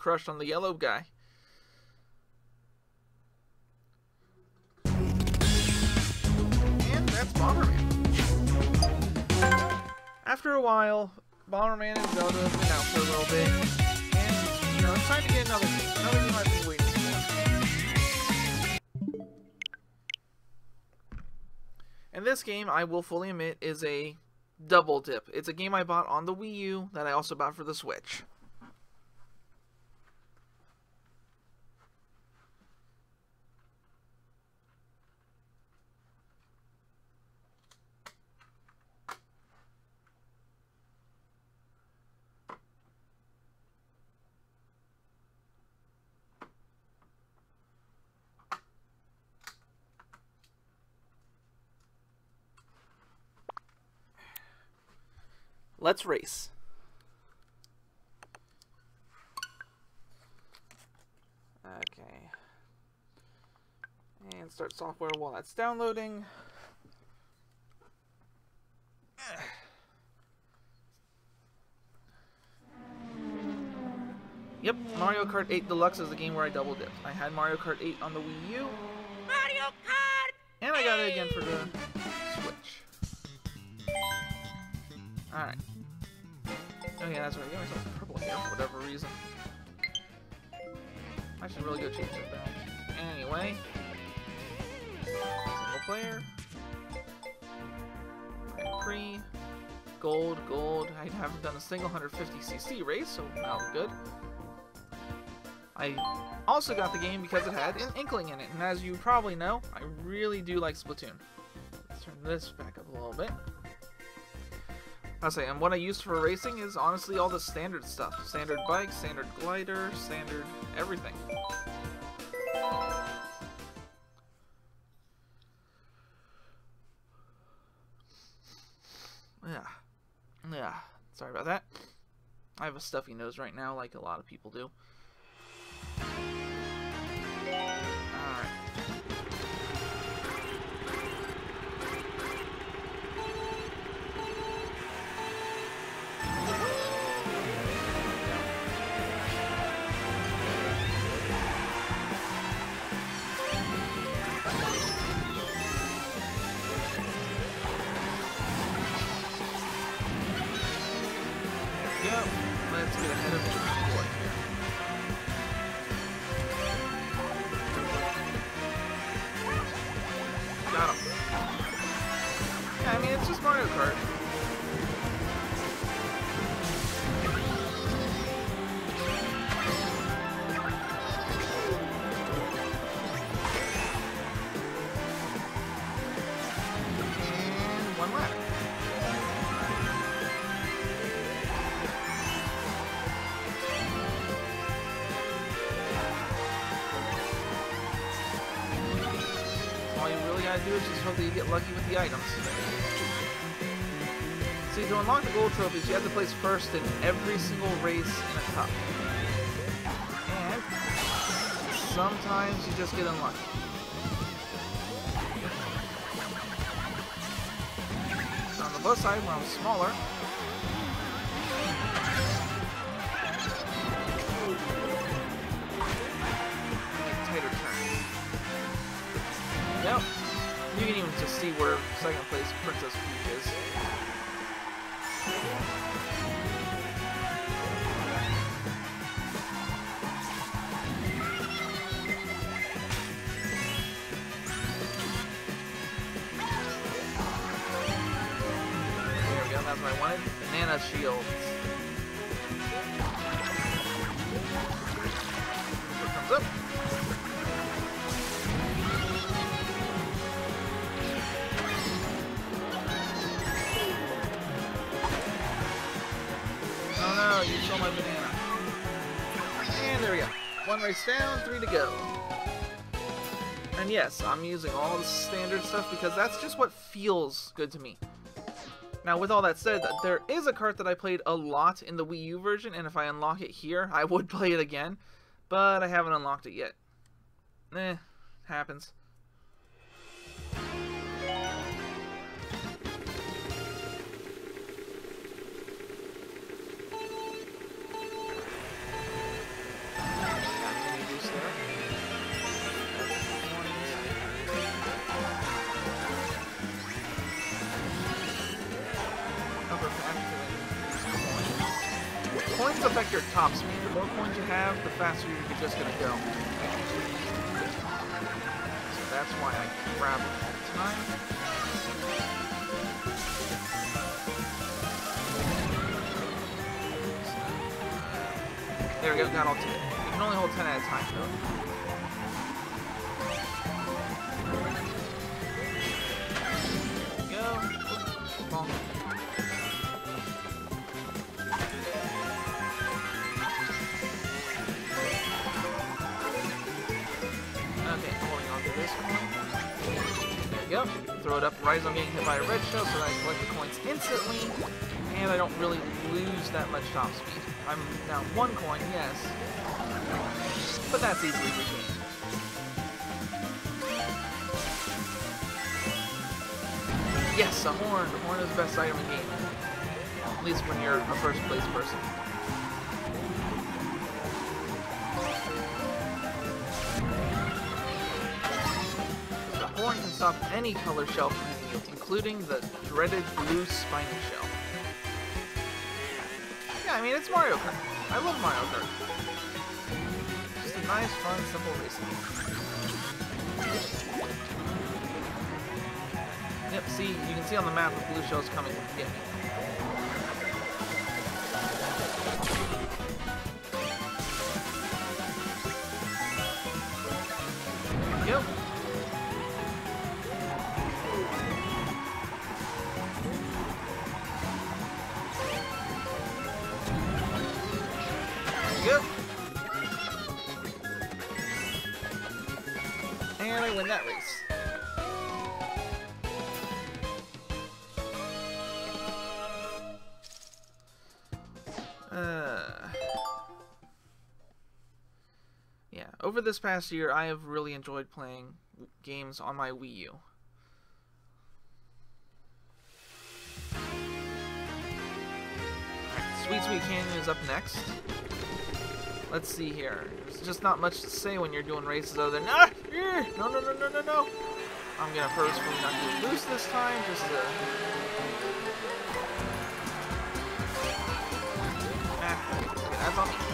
Speaker 1: Crush on the yellow guy. And that's Bomberman. After a while, Bomberman and Zelda have been out for a little bit, and you know it's time to get another game. Another game I've been waiting for. And this game, I will fully admit, is a double dip. It's a game I bought on the Wii U that I also bought for the Switch. Let's race. Okay. And start software while that's downloading. Yep, Mario Kart 8 Deluxe is the game where I double dipped. I had Mario Kart 8 on the Wii U. Mario Kart! And I got it again for the Switch. Alright. Oh yeah, that's right. I got myself purple hair for whatever reason. I should really go change that back. Anyway. Single player. Grand Gold, gold. I haven't done a single 150cc race, so that was good. I also got the game because it had an Inkling in it, and as you probably know, I really do like Splatoon. Let's turn this back up a little bit. I'll say, and what I use for racing is honestly all the standard stuff. Standard bike, standard glider, standard everything. Yeah. Yeah. Sorry about that. I have a stuffy nose right now, like a lot of people do. Alright. That you get lucky with the items. See, to unlock the gold trophies, you have to place first in every single race in a cup. And sometimes you just get unlucky. On the plus side, where I'm smaller, see where second place Princess Peach is. There we go, that's what I wanted. Banana shields. Here comes up. Oh you stole my banana. And there we go. One race down, three to go. And yes, I'm using all the standard stuff because that's just what feels good to me. Now, with all that said, there is a cart that I played a lot in the Wii U version, and if I unlock it here, I would play it again, but I haven't unlocked it yet. Eh, happens. Affect your top speed. The more coins you have, the faster you're just gonna go. So that's why I grab them all the time. There we go, got all 10. You can only hold 10 at a time though. Go. Go. Throw it up right as I'm getting hit by a red shell so that I collect the coins instantly. And I don't really lose that much top speed. I'm down one coin, yes. But that's easily regained. Yes, a horn. The horn is the best item in the game. At least when you're a first place person. Can stop any color shell from you, including the dreaded blue spiny shell. Yeah, I mean, it's Mario Kart. I love Mario Kart. Just a nice, fun, simple racing. Yep, see, you can see on the map the blue shell's coming to get me. Over this past year, I have really enjoyed playing games on my Wii U. Sweet Sweet Canyon is up next. Let's see here. There's just not much to say when you're doing races other than ah, yeah, no, no, no, no, no, no. I'm gonna purposefully not loose this time, just to Ah, that's on me.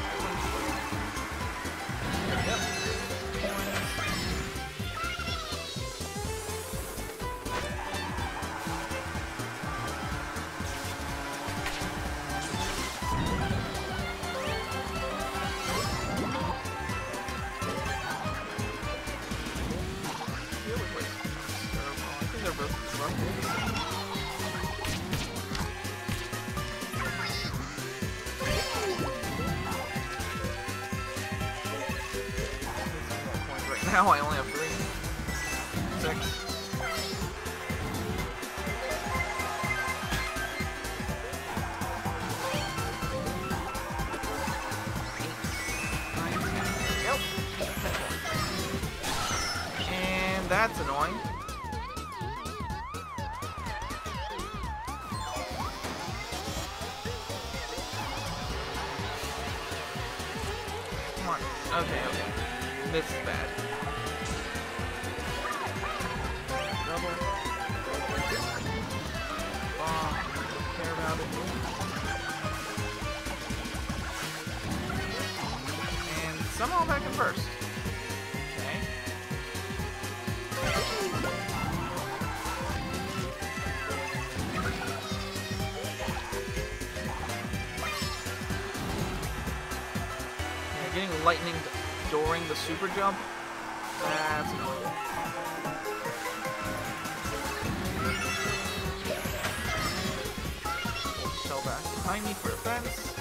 Speaker 1: Now I only have three. Six. That's annoying. Come on. Okay, okay. This is bad. Somehow back in first. Okay. Getting lightning during the super jump. That's annoying. Shell back behind me for a fence.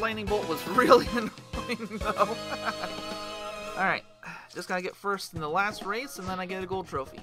Speaker 1: Lightning bolt was really annoying, though. Alright, just gotta get first in the last race, and then I get a gold trophy.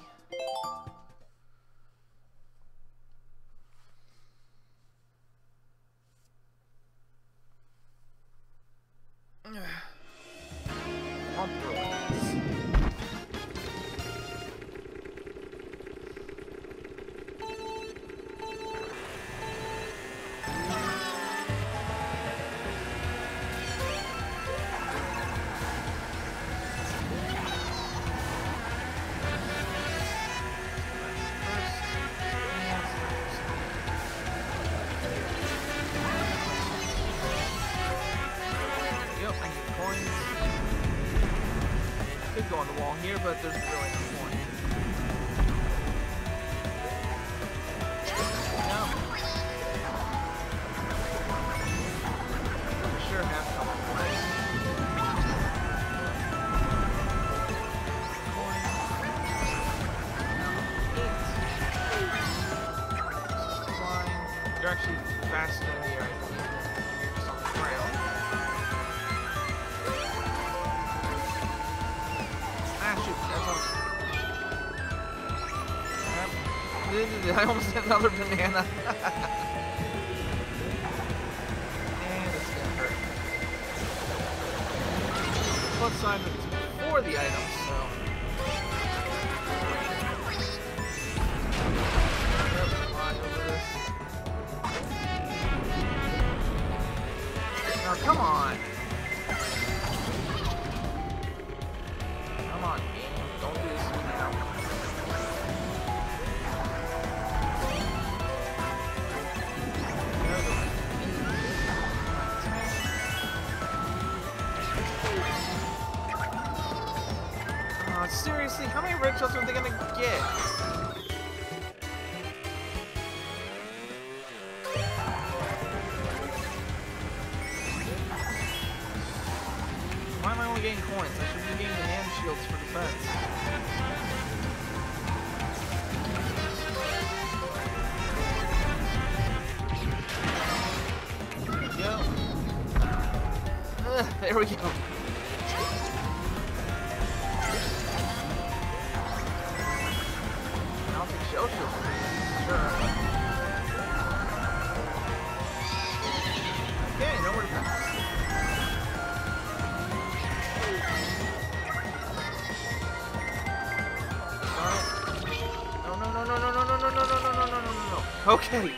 Speaker 1: Okay.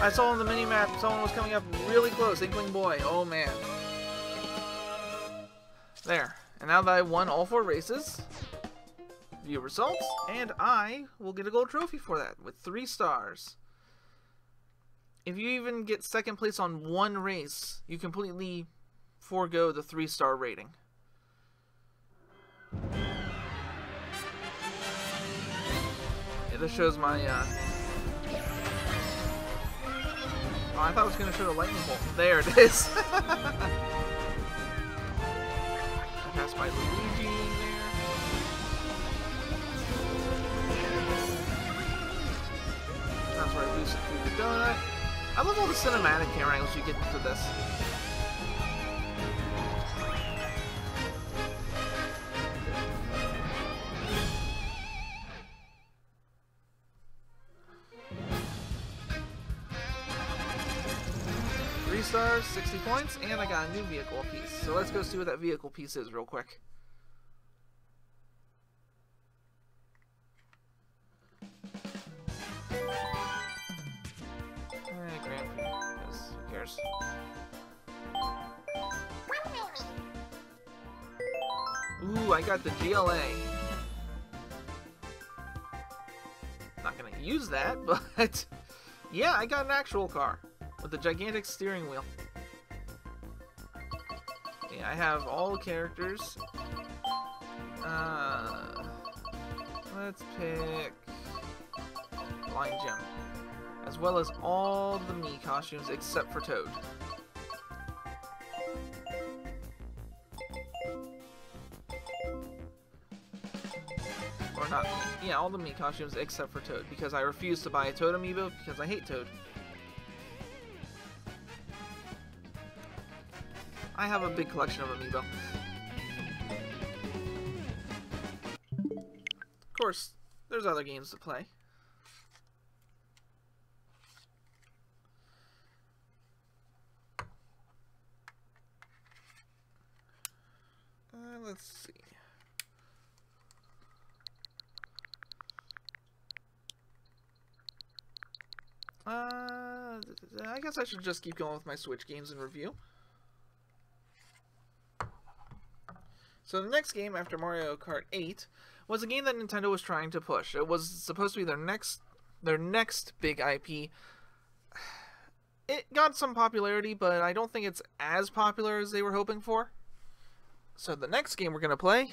Speaker 1: I saw on the mini map someone was coming up really close. Inkling boy. Oh man. There. And now that I won all four races, view results, and I will get a gold trophy for that with three stars. If you even get second place on one race, you completely forego the three star rating. This shows my, uh... I thought I was going to show the lightning bolt. There it is. Passed by Luigi there. That's I boosted through the donut. I love all the cinematic camera angles you get into this. Three 60 points, and I got a new vehicle piece. So let's go see what that vehicle piece is real quick. Eh, Grand Prix, who cares? Ooh, I got the GLA. Not gonna use that, but yeah, I got an actual car with a gigantic steering wheel. Yeah, I have all characters. Uh, let's pick Flying Gem, as well as all the Mii costumes except for Toad. Or not, yeah, all the Mii costumes except for Toad, because I refuse to buy a Toad amiibo because I hate Toad. I have a big collection of amiibo. Of course, there's other games to play. Uh, let's see. Uh, I guess I should just keep going with my Switch games in review. So the next game after Mario Kart 8 was a game that Nintendo was trying to push. It was supposed to be their next their next big IP. It got some popularity, but I don't think it's as popular as they were hoping for. So the next game we're going to play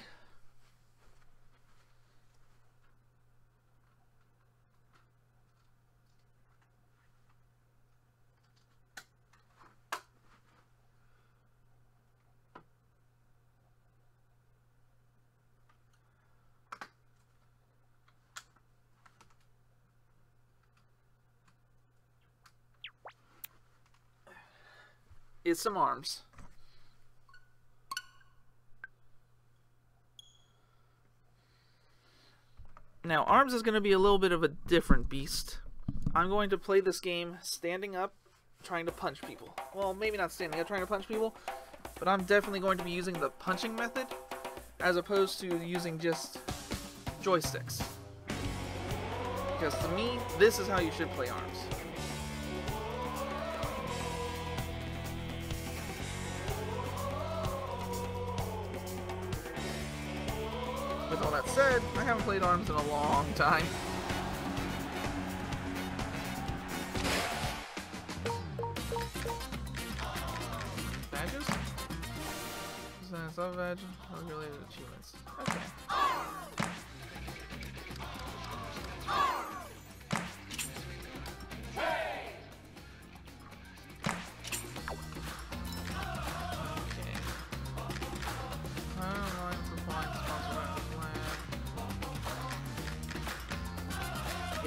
Speaker 1: is some arms. Now, arms is going to be a little bit of a different beast. I'm going to play this game standing up, trying to punch people. Well, maybe not standing up trying to punch people, but I'm definitely going to be using the punching method as opposed to using just joysticks. Because to me, this is how you should play arms. Haven't played ARMS in a long time. Badges? Is that sub badge related achievements? Okay.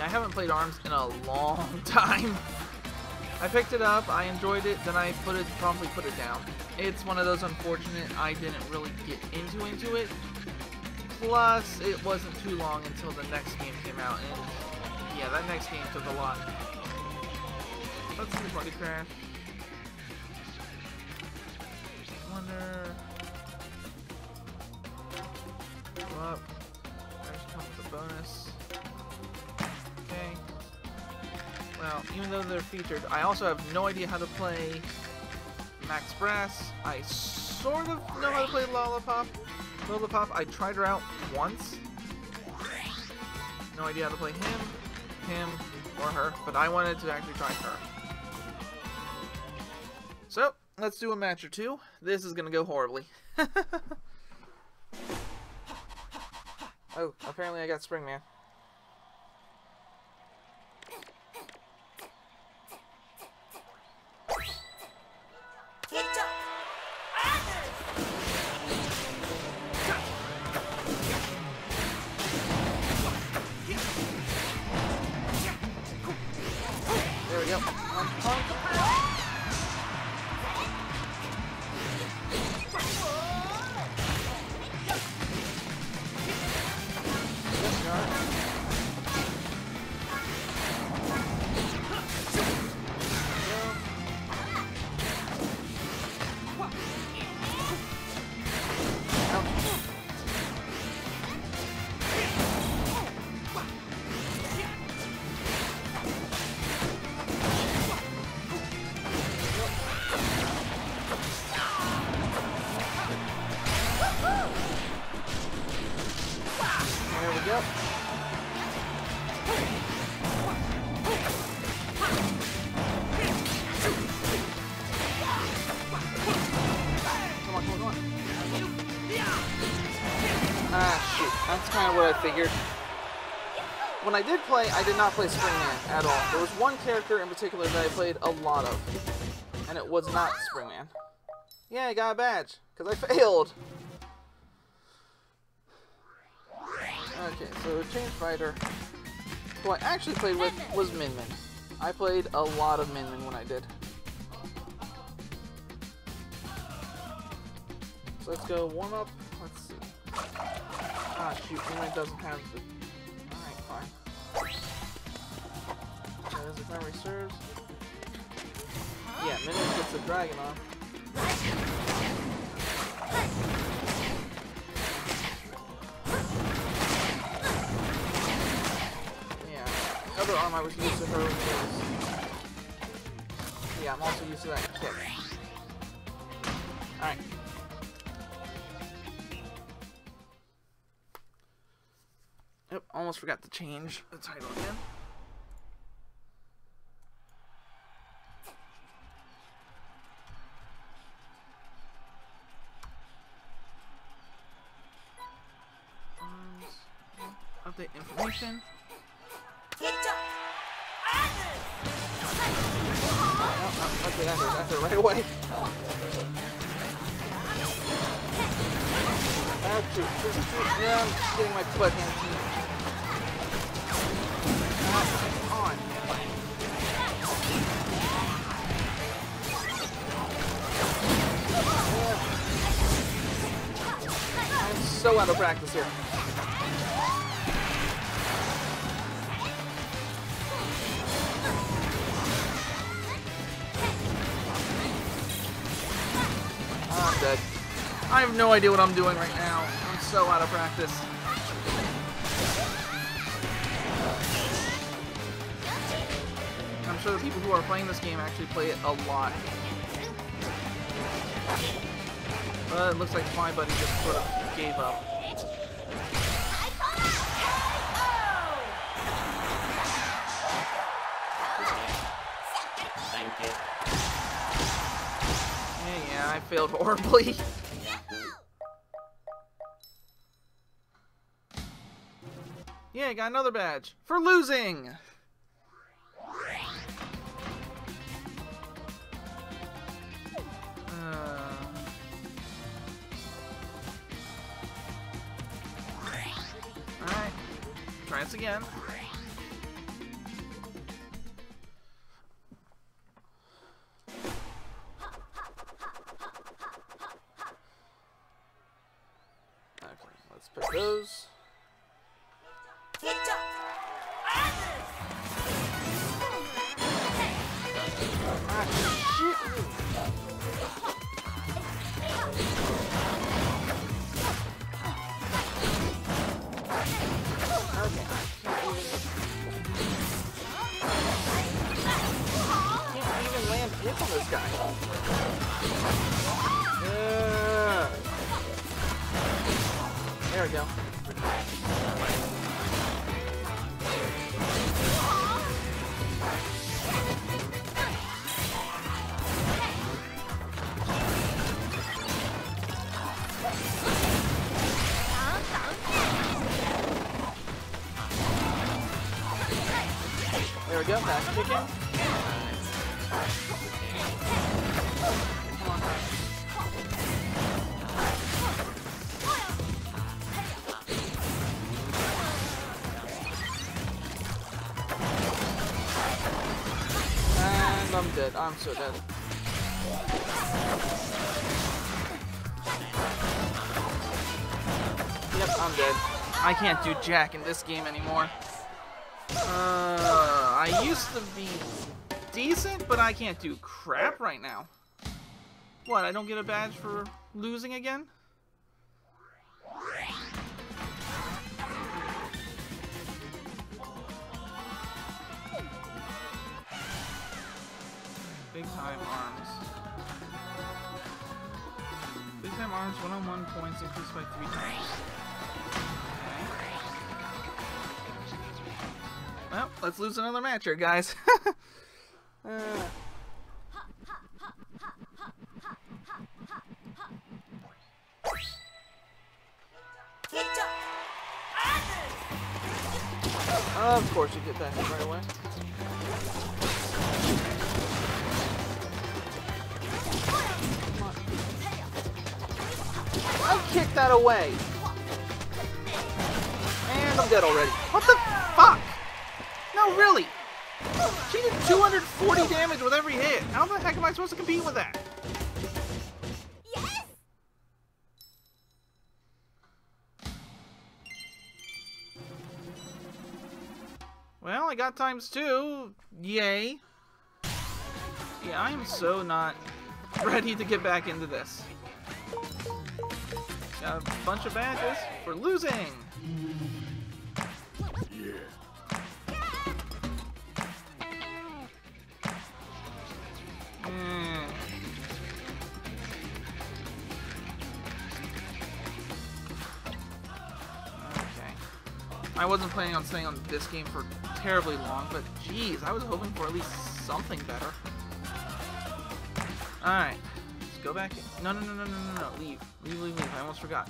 Speaker 1: Yeah, I haven't played ARMS in a long time. I picked it up, I enjoyed it, then I put it promptly put it down. It's one of those unfortunate I didn't really get into into it. Plus, it wasn't too long until the next game came out, and yeah, that next game took a lot. Let's see, Buddy Crash. Wonder. Featured, I also have no idea how to play Max Brass. I sort of know how to play Lola Pop. Lollipop, I tried her out once. No idea how to play him, him, or her, but I wanted to actually try her. So, let's do a match or two. This is gonna go horribly. oh, apparently I got Springman. When I did play, I did not play Springman at all. There was one character in particular that I played a lot of, and it was not Springman. Yeah, I got a badge, because I failed. Okay, so Change Fighter, who I actually played with was Min Min. I played a lot of Min Min when I did. So let's go warm up. Let's see. Ah, shoot. Moonlight doesn't have the. Memory serves. Yeah, Min Min gets the dragon on. Yeah. the Other arm I was used to her. Yeah, I'm also used to that kick. Alright. Yep, almost forgot to change the title again. Update information. Oh, oh, okay. Ah. Ah. I'm so out of practice here. Ah, I'm dead. I have no idea what I'm doing right now. I'm so out of practice. I'm sure the people who are playing this game actually play it a lot. But it looks like my buddy just sort of gave up. Failed horribly. Yeah, I got another badge for losing. Uh, Alright, try this again. I'm so dead. Yep, I'm dead. I can't do jack in this game anymore. Uh, I used to be decent, but I can't do crap right now. What, I don't get a badge for losing again? Let's lose another match here, guys. Uh, of course you get that right away. I'll kick that away. And I'm dead already. What the fuck? No, really! She did 240 damage with every hit! How the heck am I supposed to compete with that? Yes! Well, I got times two. Yay. Yeah, I am so not ready to get back into this. Got a bunch of badges for losing! Yeah. Okay. I wasn't planning on staying on this game for terribly long, but geez, I was hoping for at least something better. Alright. Let's go back in. No, no, no, no, no, no, no. Leave. Leave, leave, leave. I almost forgot.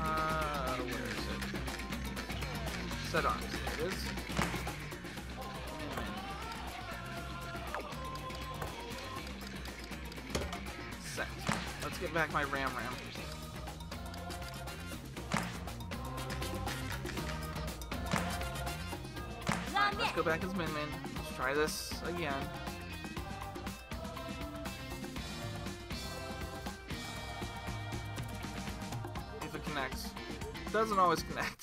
Speaker 1: Uh, where is it? Set arms. There it is. Let's get back my Ramram. Alright, let's go back as Min Min. Let's try this again. If it connects. It doesn't always connect.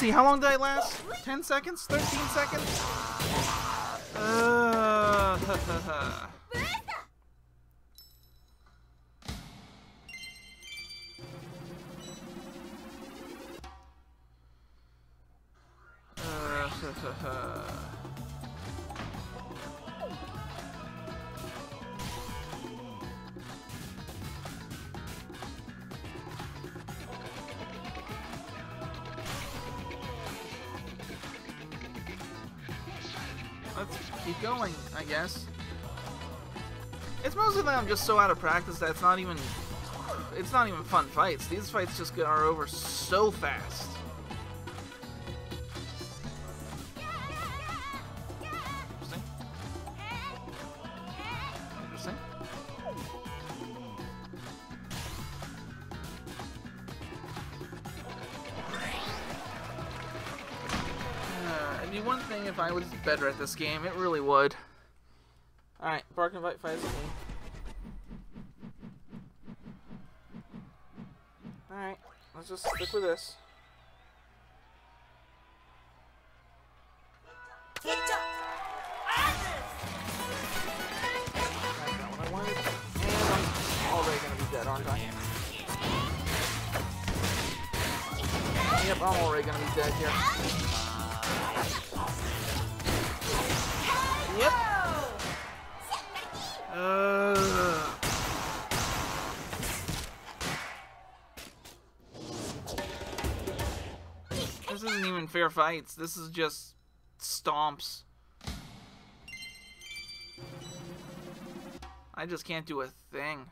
Speaker 1: See, how long did I last? 10 seconds? 13 seconds? Uh, just so out of practice that it's not even it's not even fun fights. These fights just are over so fast. Interesting. Interesting. Uh, it'd be one thing if I was better at this game. It really would. Stick with this. Fights. This is just stomps. I just can't do a thing.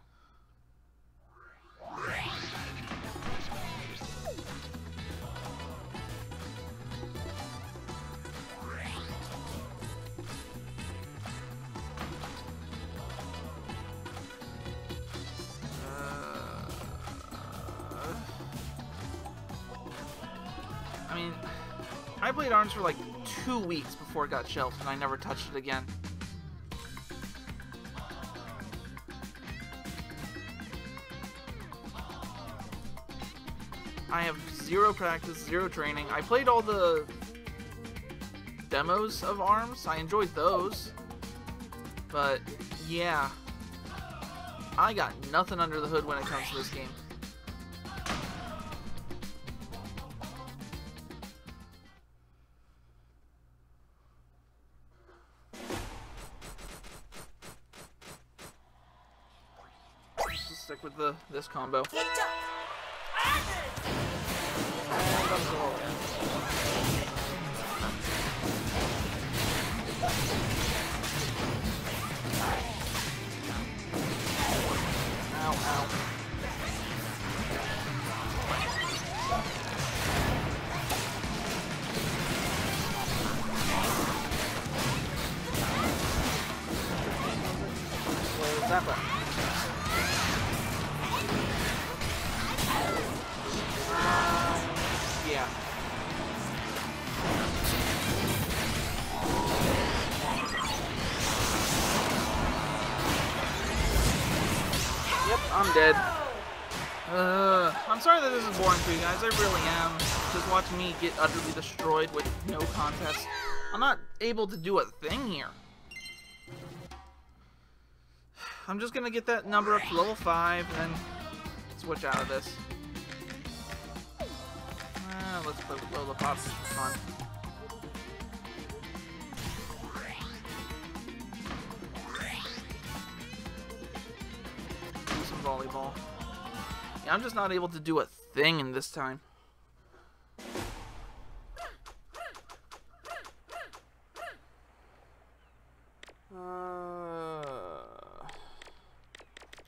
Speaker 1: Played ARMS for like two weeks before it got shelved, and I never touched it again. I have zero practice, zero training. I played all the demos of ARMS. I enjoyed those. But, yeah. I got nothing under the hood when it comes to this game. This combo. Dead. Uh, I'm sorry that this is boring for you guys. I really am. Just watch me get utterly destroyed with no contest. I'm not able to do a thing here. I'm just gonna get that number up to level 5 and switch out of this. Uh, let's play with Lola for fun. I'm just not able to do a thing in this time. Uh,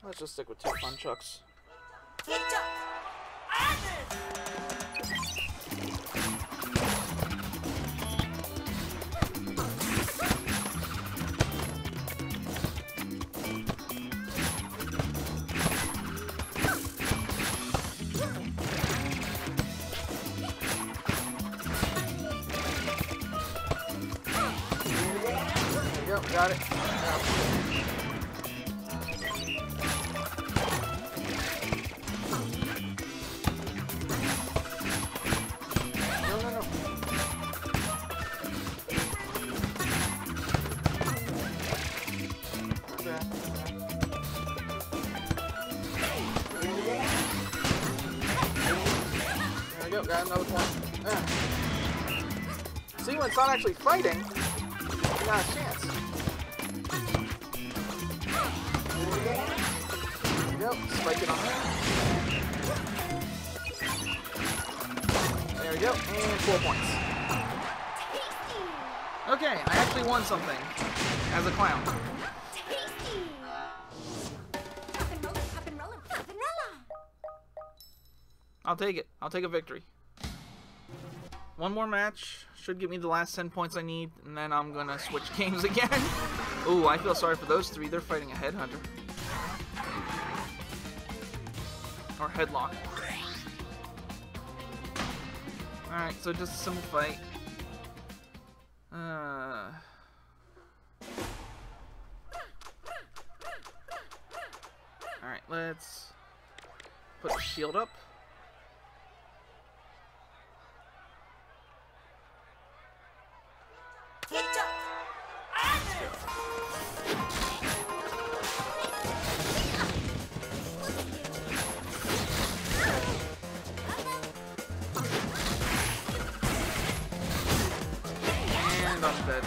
Speaker 1: let's just stick with two fun chucks. Got it. No, another point. Ah. See, when it's not actually fighting, got a chance. Won something as a clown. I'll take it. I'll take a victory. One more match should give me the last 10 points I need, and then I'm gonna switch games again. Ooh, I feel sorry for those three. They're fighting a headhunter. Or headlock. Alright, so just a simple fight. Uh... Alright, let's put the shield up.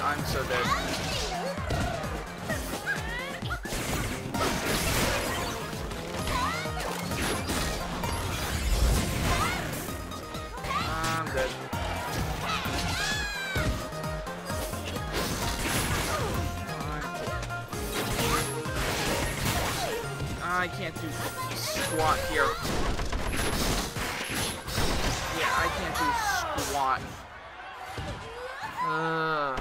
Speaker 1: I'm so dead. I can't do squat here. Yeah, I can't do squat. Uh.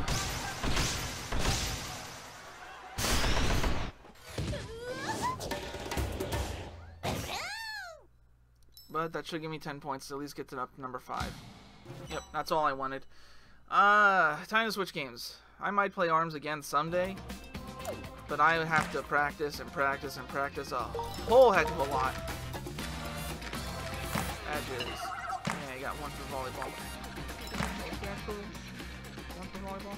Speaker 1: But that should give me 10 points to at least get to up to number 5. Yep, that's all I wanted. Uh, time to switch games. I might play ARMS again someday, but I would have to practice and practice and practice a whole heck of a lot. Edges. Yeah, I got one for volleyball. Is that cool? To play volleyball?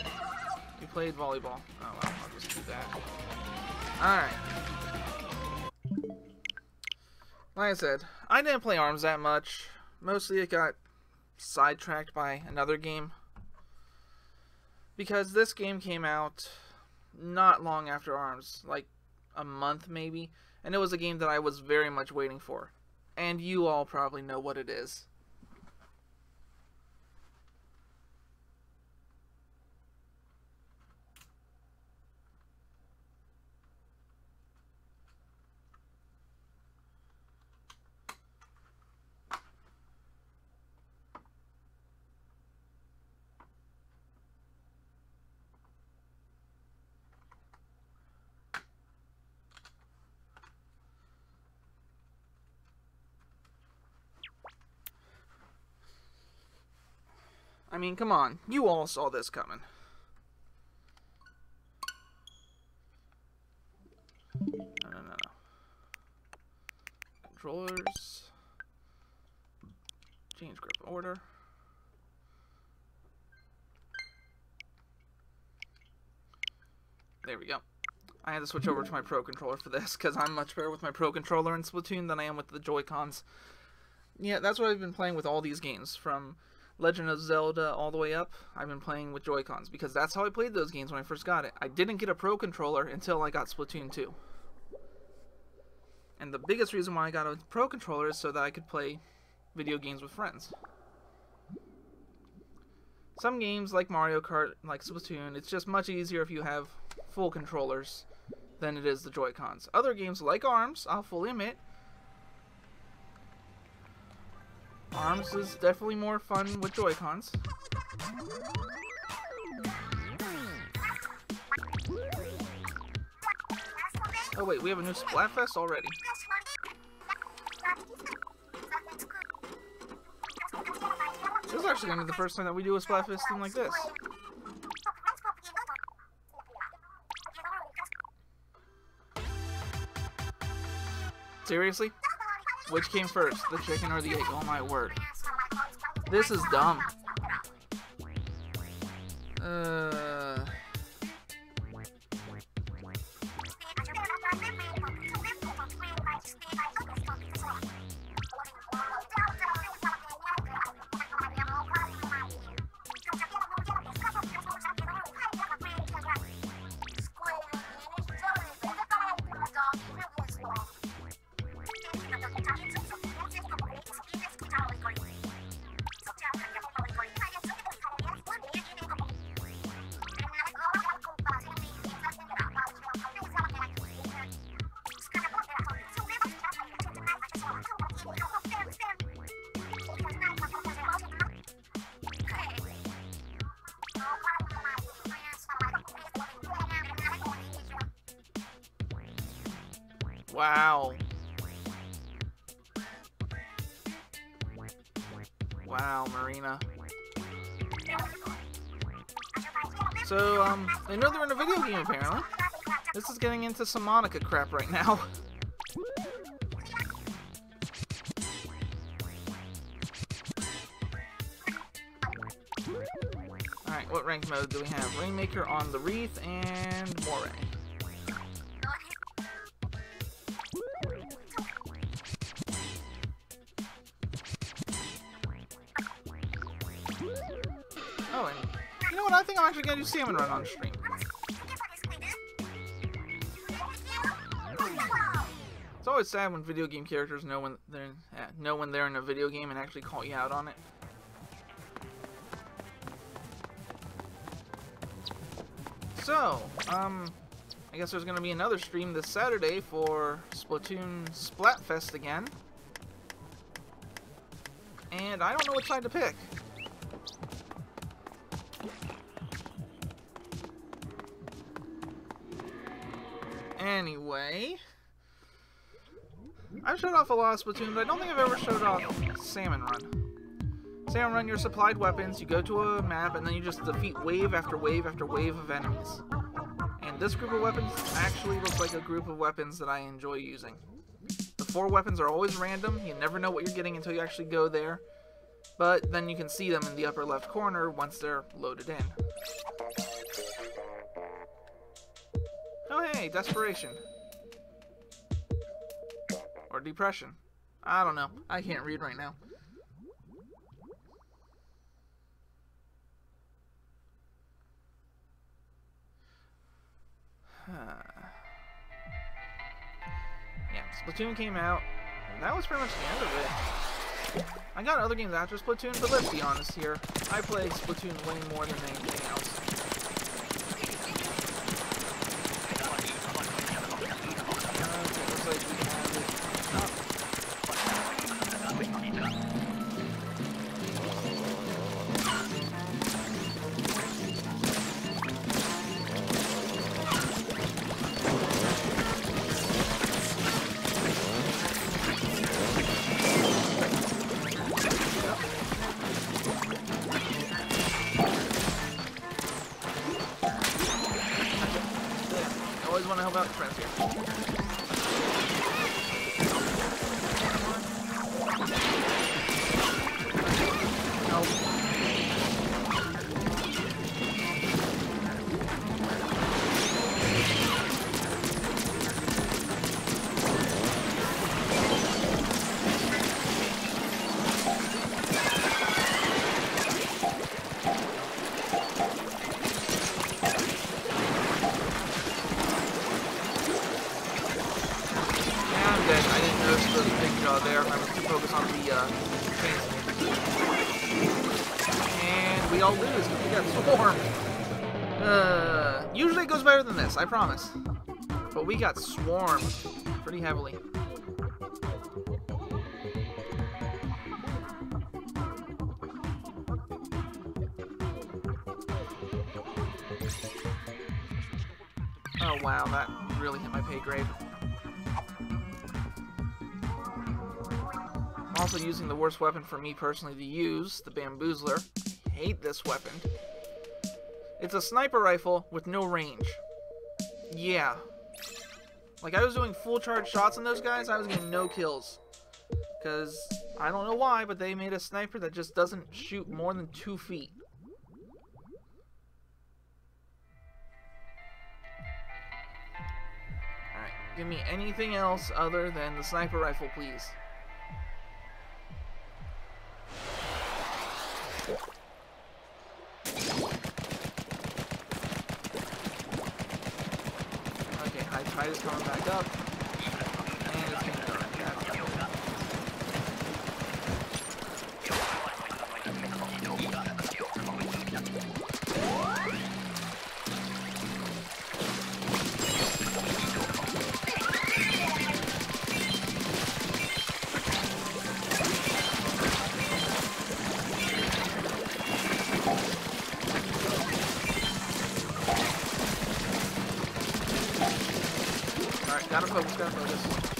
Speaker 1: Yeah. We played volleyball. Oh well, I'll just do that. Alright. Like I said, I didn't play ARMS that much. Mostly it got sidetracked by another game. Because this game came out not long after ARMS, like a month maybe, and it was a game that I was very much waiting for. And you all probably know what it is. Mean, come on. You all saw this coming. No, no, no, no. Controllers. Change grip order. There we go. I had to switch over to my Pro Controller for this, because I'm much better with my Pro Controller in Splatoon than I am with the Joy-Cons. Yeah, that's what I've been playing with all these games, from Legend of Zelda all the way up, I've been playing with Joy-Cons because that's how I played those games when I first got it. I didn't get a Pro Controller until I got Splatoon 2. And the biggest reason why I got a Pro Controller is so that I could play video games with friends. Some games like Mario Kart, like Splatoon, it's just much easier if you have full controllers than it is the Joy-Cons. Other games like ARMS, I'll fully admit, ARMS is definitely more fun with Joy-Cons. Oh wait, we have a new Splatfest already. This is actually gonna be the first time that we do a Splatfest thing like this. Seriously? Which came first, the chicken or the egg? Oh my word. This is dumb. Uh... into some Monica crap right now. Alright, what rank mode do we have? Rainmaker on the Reef and Moray. Oh, and you know what? I think I'm actually gonna do Salmon Run on stream. It's sad when video game characters know when they're know when they're in a video game and actually call you out on it. So, um, I guess there's gonna be another stream this Saturday for Splatoon Splatfest again. And I don't know which side to pick. Anyway, I've showed off a lot of Splatoon, but I don't think I've ever showed off Salmon Run. Salmon Run, you're supplied weapons, you go to a map, and then you just defeat wave after wave after wave of enemies. And this group of weapons actually looks like a group of weapons that I enjoy using. The four weapons are always random, you never know what you're getting until you actually go there. But then you can see them in the upper left corner once they're loaded in. Oh hey, desperation. Or depression. I don't know. I can't read right now. yeah, Splatoon came out, and that was pretty much the end of it. I got other games after Splatoon, but let's be honest here. I play Splatoon way more than anything else. I promise. But we got swarmed pretty heavily. Oh wow, that really hit my pay grade. I'm also using the worst weapon for me personally to use, the Bamboozler. Hate this weapon. It's a sniper rifle with no range. Yeah. Like, I was doing full charge shots on those guys, I was getting no kills. Because, I don't know why, but they made a sniper that just doesn't shoot more than two feet. Alright, give me anything else other than the sniper rifle, please. Tide is coming back up. Gotta focus, gotta focus.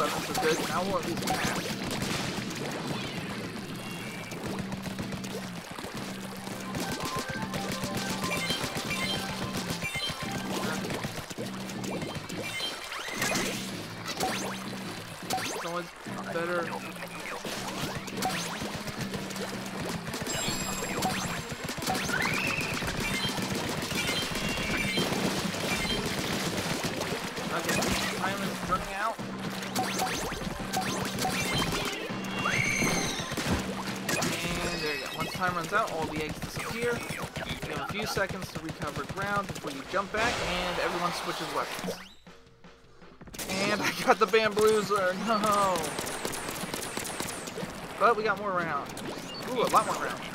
Speaker 1: Okay, we got the 11, so good. Now Bamboozler. No. But we got more rounds. Ooh, a lot more rounds.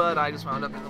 Speaker 1: But I just wound up in the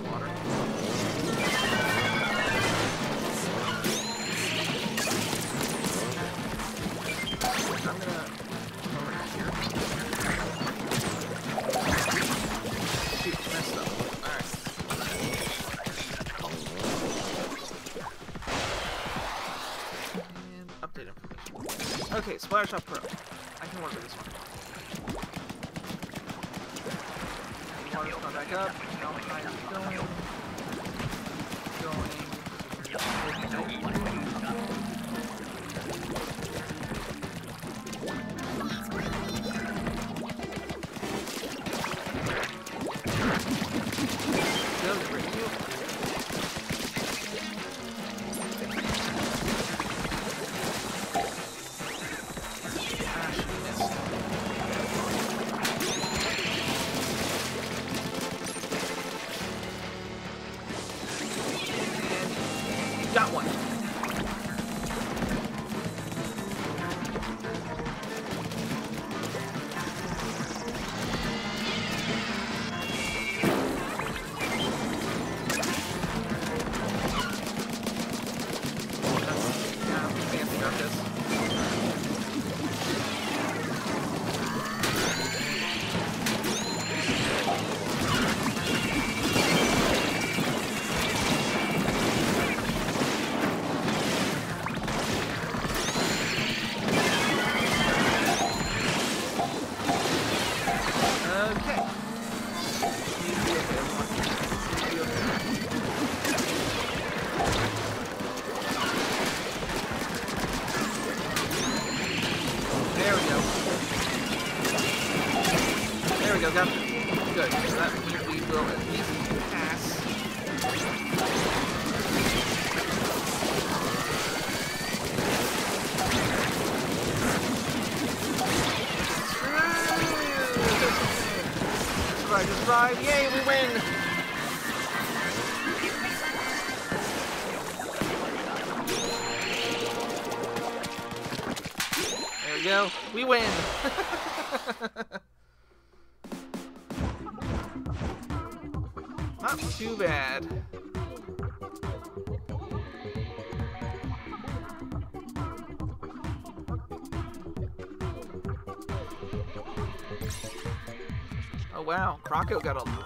Speaker 1: There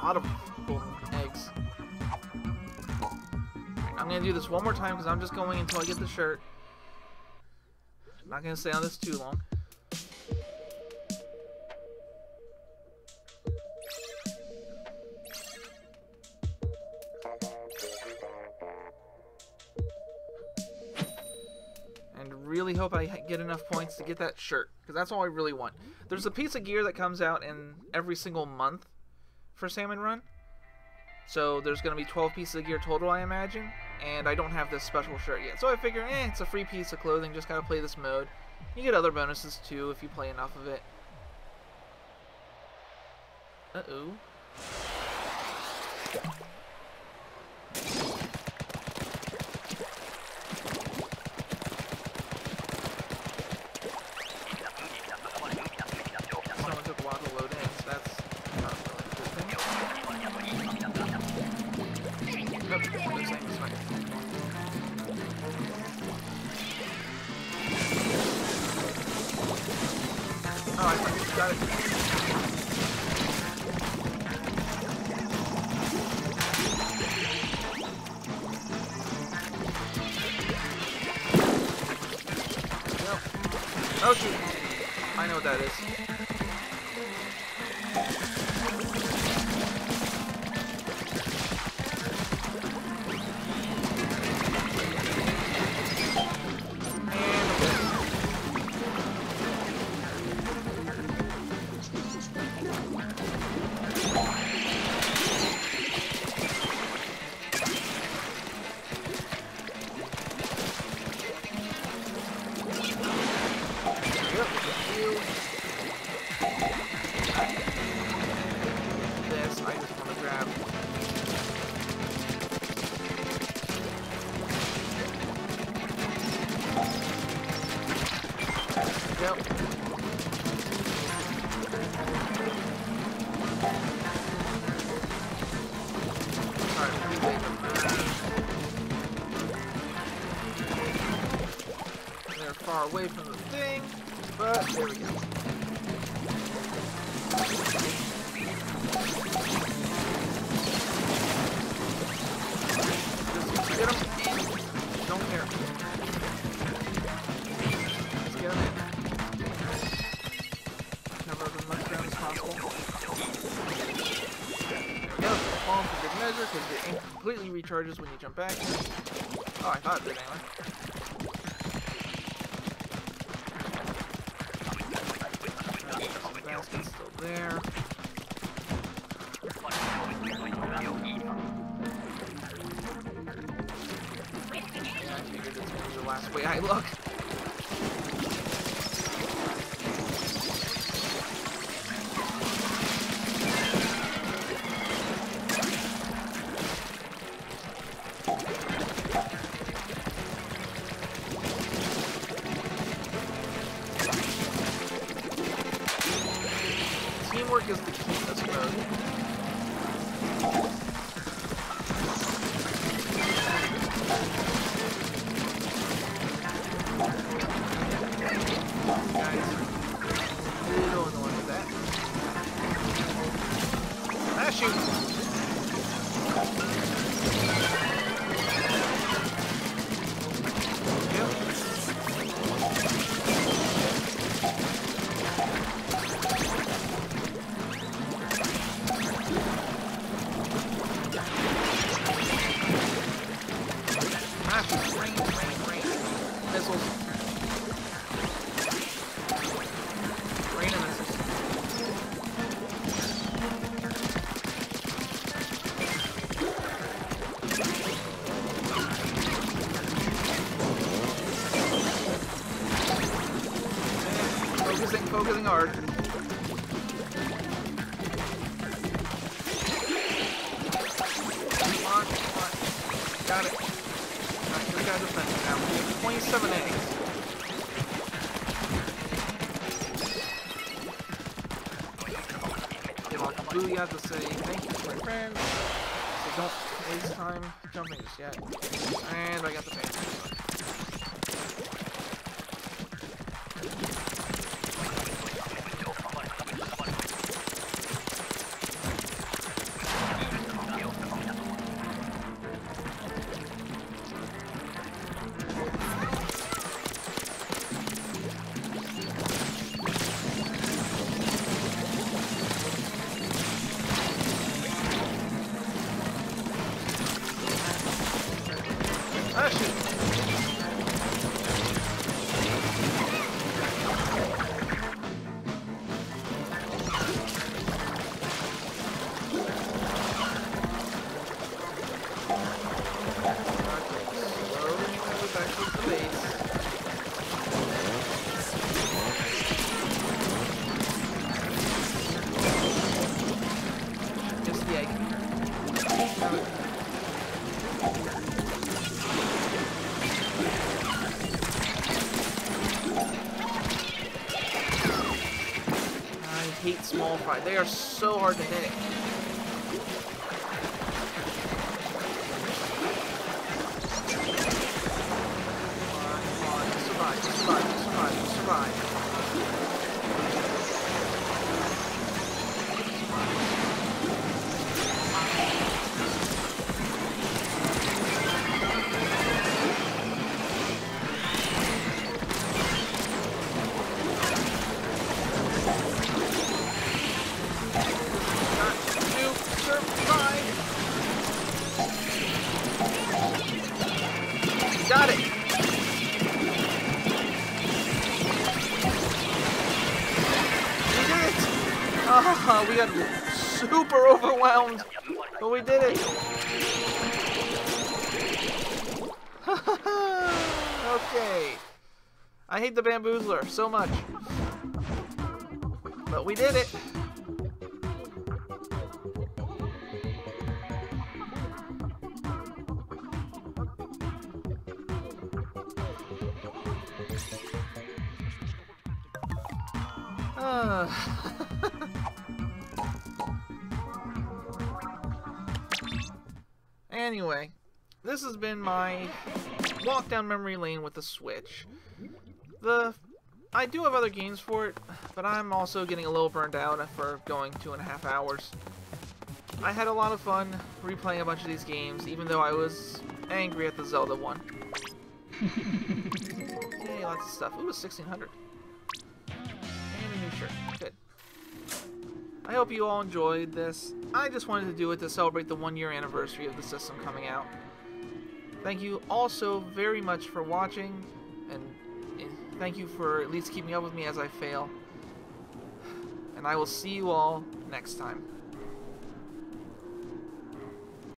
Speaker 1: lot of golden eggs. I'm gonna do this one more time because I'm just going until I get the shirt. I'm not gonna stay on this too long. and really hope I get enough points to get that shirt because that's all I really want. There's a piece of gear that comes out in every single month for Salmon Run. So there's going to be 12 pieces of gear total, I imagine, and I don't have this special shirt yet. So I figure, eh, it's a free piece of clothing, just got to play this mode. You get other bonuses too if you play enough of it. Uh-oh. recharges when you jump back. Oh, I thought it did yet. They are so hard to hit. Bamboozler so much. But we did it! Uh. anyway, this has been my walk down memory lane with the Switch. The I do have other games for it, but I'm also getting a little burned out for going two and a half hours. I had a lot of fun replaying a bunch of these games, even though I was angry at the Zelda one. Yay, lots of stuff. Ooh, it's 1600. And a new shirt. Good. I hope you all enjoyed this. I just wanted to do it to celebrate the one year anniversary of the system coming out. Thank you all so very much for watching, thank you for at least keeping up with me as I fail. And I will see you all next time.